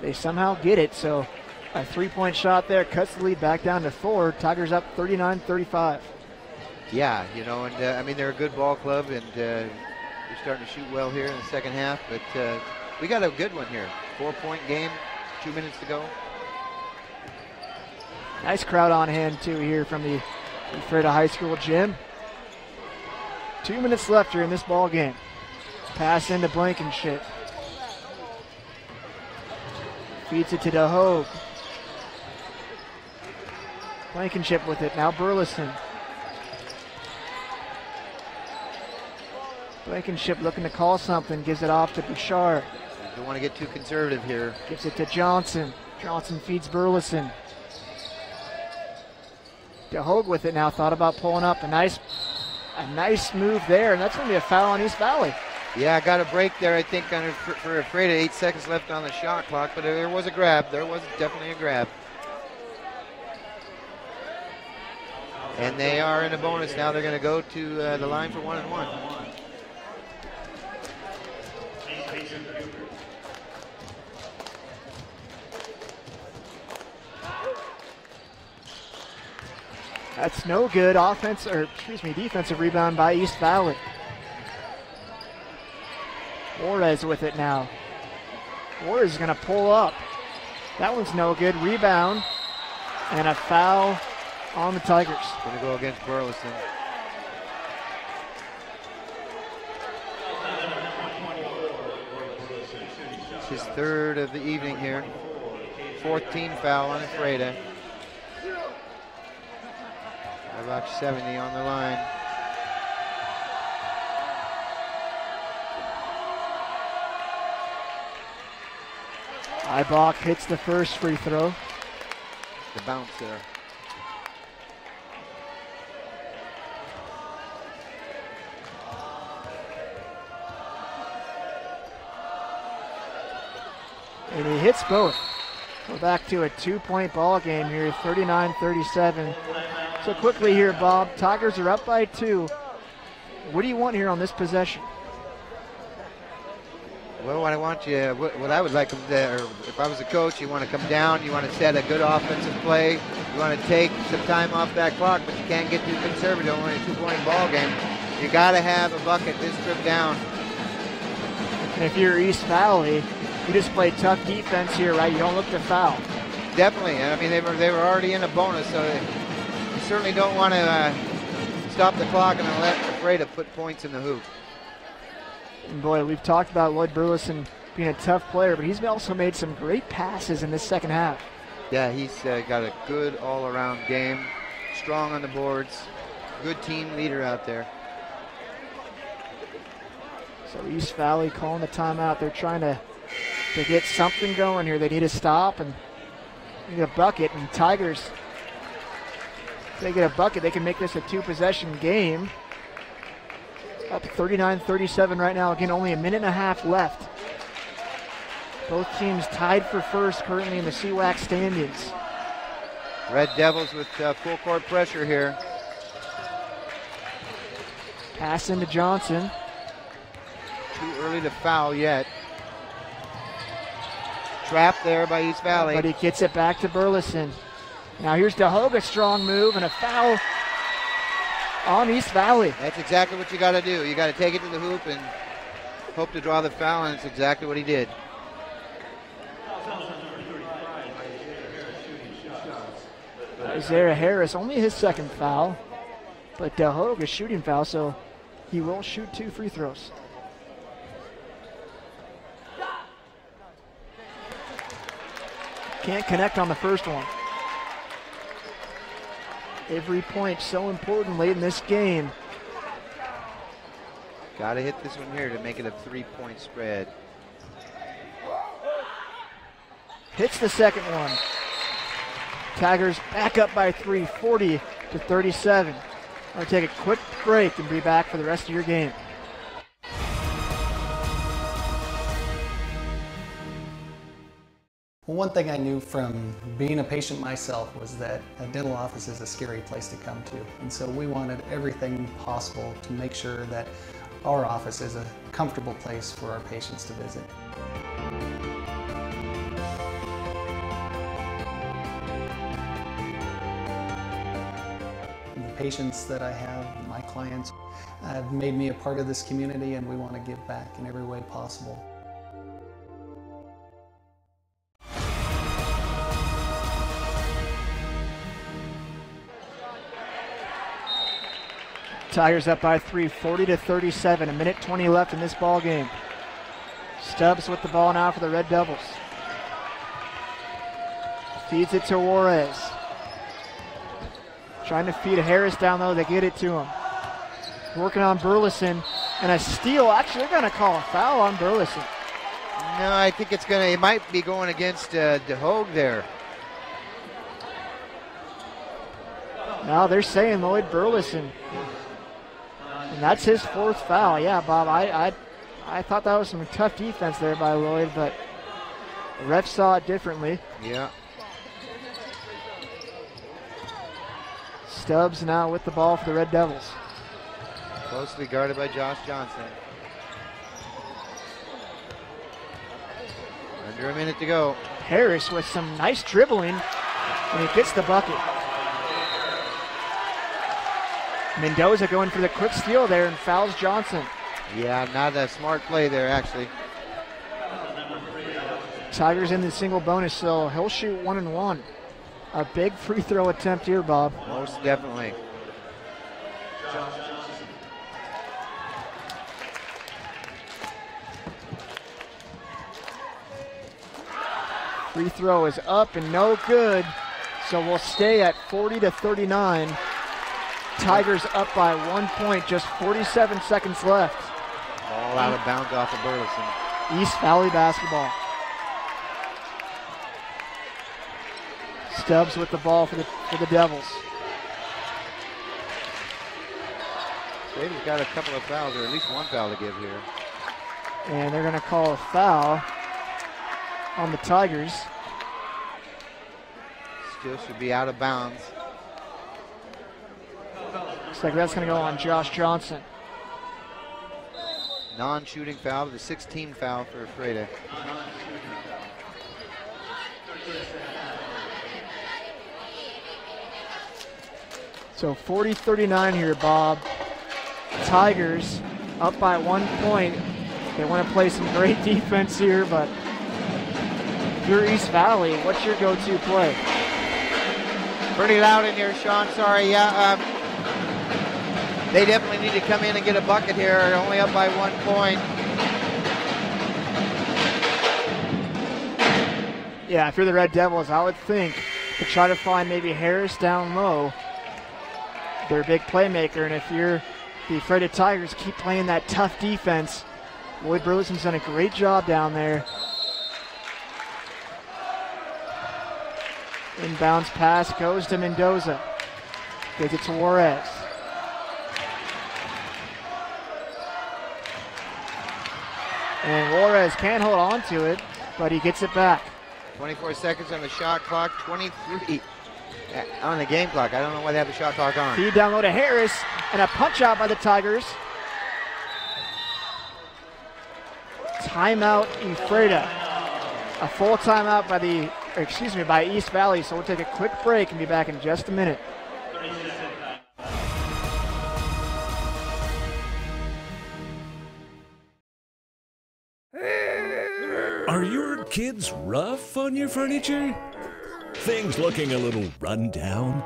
they somehow get it. So a three-point shot there cuts the lead back down to four. Tigers up 39-35. Yeah, you know, and uh, I mean they're a good ball club, and uh, they're starting to shoot well here in the second half. But uh, we got a good one here. Four-point game, two minutes to go. Nice crowd on hand too here from the Ephrata High School gym. Two minutes left here in this ball game. Pass into Blankenship. Feeds it to DeHogue. Blankenship with it. Now Burleson. Blankenship looking to call something. Gives it off to Bouchard. Don't want to get too conservative here. Gives it to Johnson. Johnson feeds Burleson. DeHogue with it now. Thought about pulling up. A nice, a nice move there, and that's going to be a foul on East Valley. Yeah, I got a break there, I think, on, for, for Ephrata. Eight seconds left on the shot clock, but there was a grab. There was definitely a grab. And they are in a bonus now. They're going to go to uh, the line for one and one. That's no good. Offense, or excuse me, defensive rebound by East Valley. Juarez with it now. Juarez is going to pull up. That one's no good. Rebound and a foul on the Tigers. Going to go against Burleson. It's his third of the evening here. Fourth team foul on Ephrata. About 70 on the line. Ibach hits the first free throw. The bounce there. And he hits both. We're back to a two-point ball game here, 39-37. So quickly here, Bob, Tigers are up by two. What do you want here on this possession? Well, what I want you, what, what I would like them to, or if I was a coach, you want to come down, you want to set a good offensive play, you want to take some time off that clock, but you can't get too conservative. Only a two-point ball game. You got to have a bucket this trip down. And if you're East Valley, you just play tough defense here, right? You don't look to foul. Definitely. I mean, they were they were already in a bonus, so you certainly don't want to uh, stop the clock and let Ephrata put points in the hoop. And boy, we've talked about Lloyd Burleson being a tough player, but he's also made some great passes in this second half. Yeah, he's uh, got a good all-around game, strong on the boards, good team leader out there. So East Valley calling the timeout. They're trying to to get something going here. They need to stop and need a bucket. And Tigers, if they get a bucket, they can make this a two-possession game. Up 39-37 right now. Again, only a minute and a half left. Both teams tied for first currently in the CWAC standings. Red Devils with uh, full court pressure here. Pass into Johnson. Too early to foul yet. Trapped there by East Valley. But he gets it back to Burleson. Now here's DeHogue, a strong move and a foul on East Valley. That's exactly what you got to do. You got to take it to the hoop and hope to draw the foul, and it's exactly what he did. Isaiah Harris, only his second foul, but uh, DeHogue is shooting foul, so he will shoot two free throws. Can't connect on the first one. Every point so important late in this game. Got to hit this one here to make it a three-point spread. Hits the second one. Tigers back up by three, 40 to 37. I'm to take a quick break and be back for the rest of your game. Well, one thing I knew from being a patient myself was that a dental office is a scary place to come to. And so we wanted everything possible to make sure that our office is a comfortable place for our patients to visit. The patients that I have, my clients, have made me a part of this community and we want to give back in every way possible. Tigers up by three, 40 to 37. A minute 20 left in this ball game. Stubbs with the ball now for the Red Devils. Feeds it to Juarez. Trying to feed Harris down low. They get it to him. Working on Burleson. And a steal. Actually, they're going to call a foul on Burleson. No, I think it's going to, it might be going against uh, DeHogue there. Now they're saying Lloyd Burleson. And that's his fourth foul. Yeah, Bob, I, I, I thought that was some tough defense there by Lloyd, but the ref saw it differently. Yeah. Stubbs now with the ball for the Red Devils. Closely guarded by Josh Johnson. Under a minute to go. Harris with some nice dribbling, and he gets the bucket. Mendoza going for the quick steal there and fouls Johnson. Yeah, not a smart play there, actually. Tigers in the single bonus, so he'll shoot one and one. A big free throw attempt here, Bob. Most definitely. Free throw is up and no good. So we'll stay at 40 to 39. Tigers up by one point, just 47 seconds left. All out of bounds off of Burleson. East Valley basketball. Stubbs with the ball for the for the Devils. Davis got a couple of fouls, or at least one foul to give here. And they're going to call a foul on the Tigers. Still should be out of bounds. Looks like that's going to go on Josh Johnson. Non-shooting foul, the 16 foul for Freda. So 40-39 here, Bob. Tigers up by one point. They want to play some great [LAUGHS] defense here, but if you're East Valley, what's your go-to play? Pretty loud in here, Sean. Sorry, yeah. Um, they definitely need to come in and get a bucket here. Only up by one point. Yeah, if you're the Red Devils, I would think to try to find maybe Harris down low. They're a big playmaker, and if you're the Freda Tigers, keep playing that tough defense. Lloyd Burleson's done a great job down there. Inbounds pass goes to Mendoza. Gives it to Juarez. And Juarez can't hold on to it, but he gets it back. 24 seconds on the shot clock, 23 on the game clock. I don't know why they have the shot clock on. Feed down low to Harris, and a punch out by the Tigers. Timeout Ephrata. A full timeout by the, excuse me, by East Valley. So we'll take a quick break and be back in just a minute. Are your kids rough on your furniture? Things looking a little run down?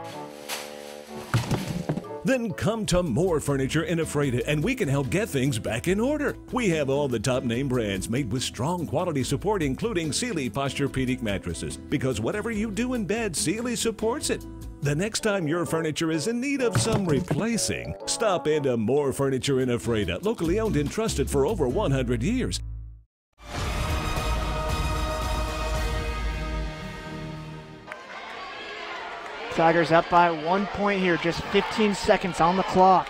Then come to More Furniture in Ephrata and we can help get things back in order. We have all the top name brands made with strong quality support, including Sealy Posturepedic mattresses. Because whatever you do in bed, Sealy supports it. The next time your furniture is in need of some replacing, stop into More Furniture in Ephrata, locally owned and trusted for over 100 years. Tigers up by one point here, just 15 seconds on the clock.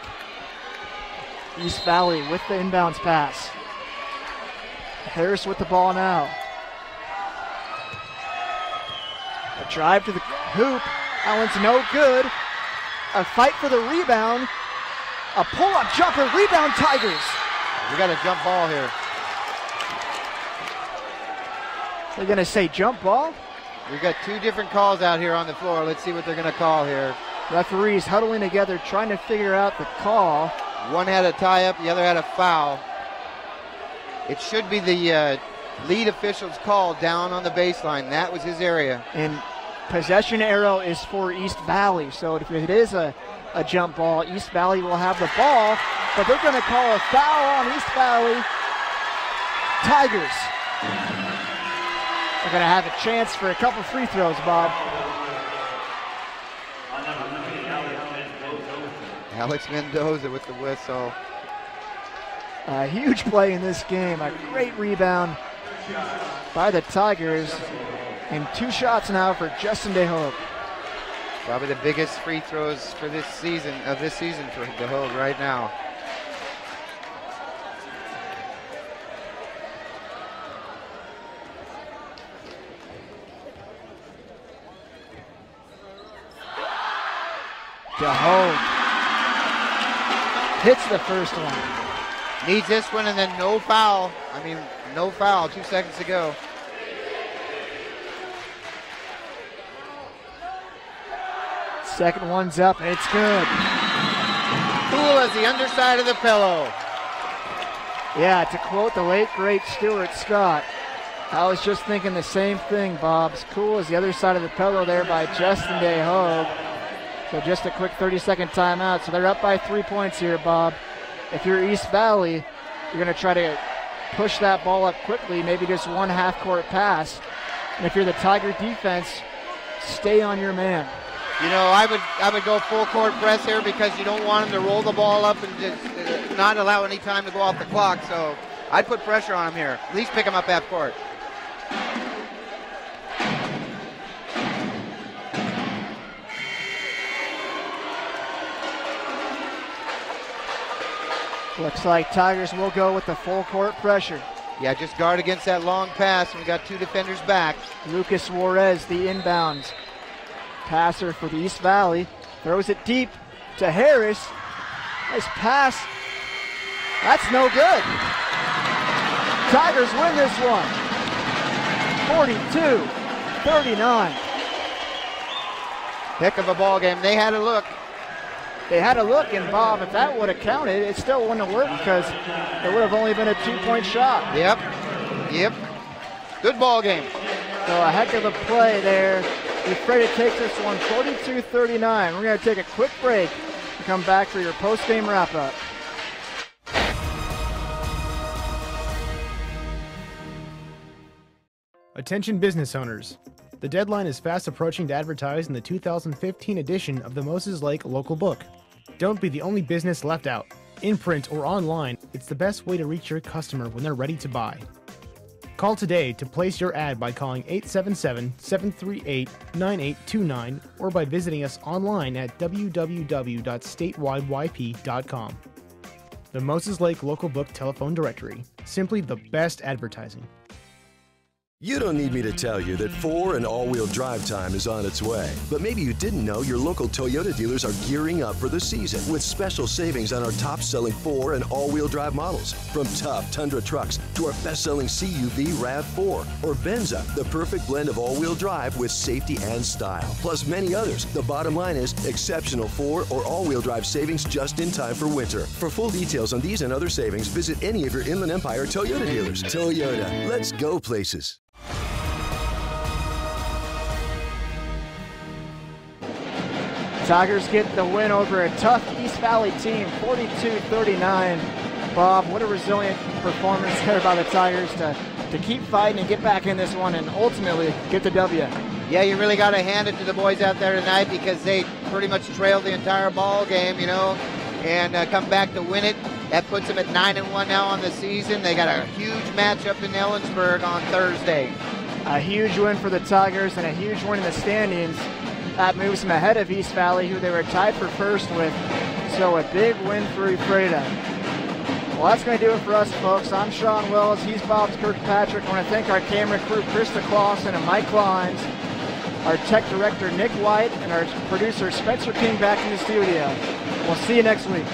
East Valley with the inbounds pass. Harris with the ball now. A drive to the hoop. That one's no good. A fight for the rebound. A pull-up jumper. Rebound Tigers. We got a jump ball here. They're going to say jump ball. We've got two different calls out here on the floor. Let's see what they're going to call here. Referees huddling together, trying to figure out the call. One had a tie up, the other had a foul. It should be the uh, lead official's call down on the baseline. That was his area. And possession arrow is for East Valley. So if it is a, a jump ball, East Valley will have the ball, but they're going to call a foul on East Valley. Tigers are going to have a chance for a couple free throws, Bob. Alex Mendoza with the whistle. A huge play in this game. A great rebound by the Tigers. And two shots now for Justin DeHogue. Probably the biggest free throws for this season of this season for DeHogue right now. DeHogue hits the first one. Needs this one and then no foul. I mean, no foul. Two seconds to go. Second one's up, it's good. Cool as the underside of the pillow. Yeah, to quote the late, great Stuart Scott, I was just thinking the same thing, Bob. As cool as the other side of the pillow there by Justin DeHogue. So just a quick 30 second timeout. So they're up by three points here, Bob. If you're East Valley, you're going to try to push that ball up quickly, maybe just one half court pass. And if you're the Tiger defense, stay on your man. You know, I would I would go full court press here because you don't want him to roll the ball up and just uh, not allow any time to go off the clock. So I'd put pressure on him here. At least pick him up half court. Looks like Tigers will go with the full court pressure. Yeah, just guard against that long pass. We got two defenders back. Lucas Juarez, the inbounds passer for the East Valley, throws it deep to Harris. Nice pass. That's no good. Tigers win this one. 42 39. Heck of a ball game. They had a look. They had a look, and Bob, if that would have counted, it still wouldn't have worked because it would have only been a two-point shot. Yep. Yep. Good ball game. So a heck of a play there. Ephrata takes this one 42-39. We're going to take a quick break and come back for your post-game wrap-up. Attention business owners. The deadline is fast approaching to advertise in the 2015 edition of the Moses Lake Local Book. Don't be the only business left out. In print or online, it's the best way to reach your customer when they're ready to buy. Call today to place your ad by calling 877 738 9829 or by visiting us online at www.statewideyp.com. The Moses Lake Local Book Telephone Directory. Simply the best advertising. You don't need me to tell you that four and all wheel drive time is on its way. But maybe you didn't know your local Toyota dealers are gearing up for the season with special savings on our top selling four and all wheel drive models. From tough Tundra trucks to our best selling CUV RAV4 or Venza, the perfect blend of all wheel drive with safety and style. Plus many others. The bottom line is exceptional four or all wheel drive savings just in time for winter. For full details on these and other savings, visit any of your Inland Empire Toyota dealers. Toyota, let's go places. Tigers get the win over a tough East Valley team, 42-39. Bob, what a resilient performance there by the Tigers to, to keep fighting and get back in this one and ultimately get the W. Yeah, you really got to hand it to the boys out there tonight because they pretty much trailed the entire ball game, you know, and uh, come back to win it. That puts them at nine and one now on the season. They got a huge matchup in Ellensburg on Thursday. A huge win for the Tigers and a huge win in the standings. That moves them ahead of East Valley, who they were tied for first with. So a big win for Ephrata. Well, that's going to do it for us, folks. I'm Sean Wells. He's Bob Kirkpatrick. I want to thank our camera crew, Krista Clausen and Mike Kleins, our tech director, Nick White, and our producer, Spencer King, back in the studio. We'll see you next week.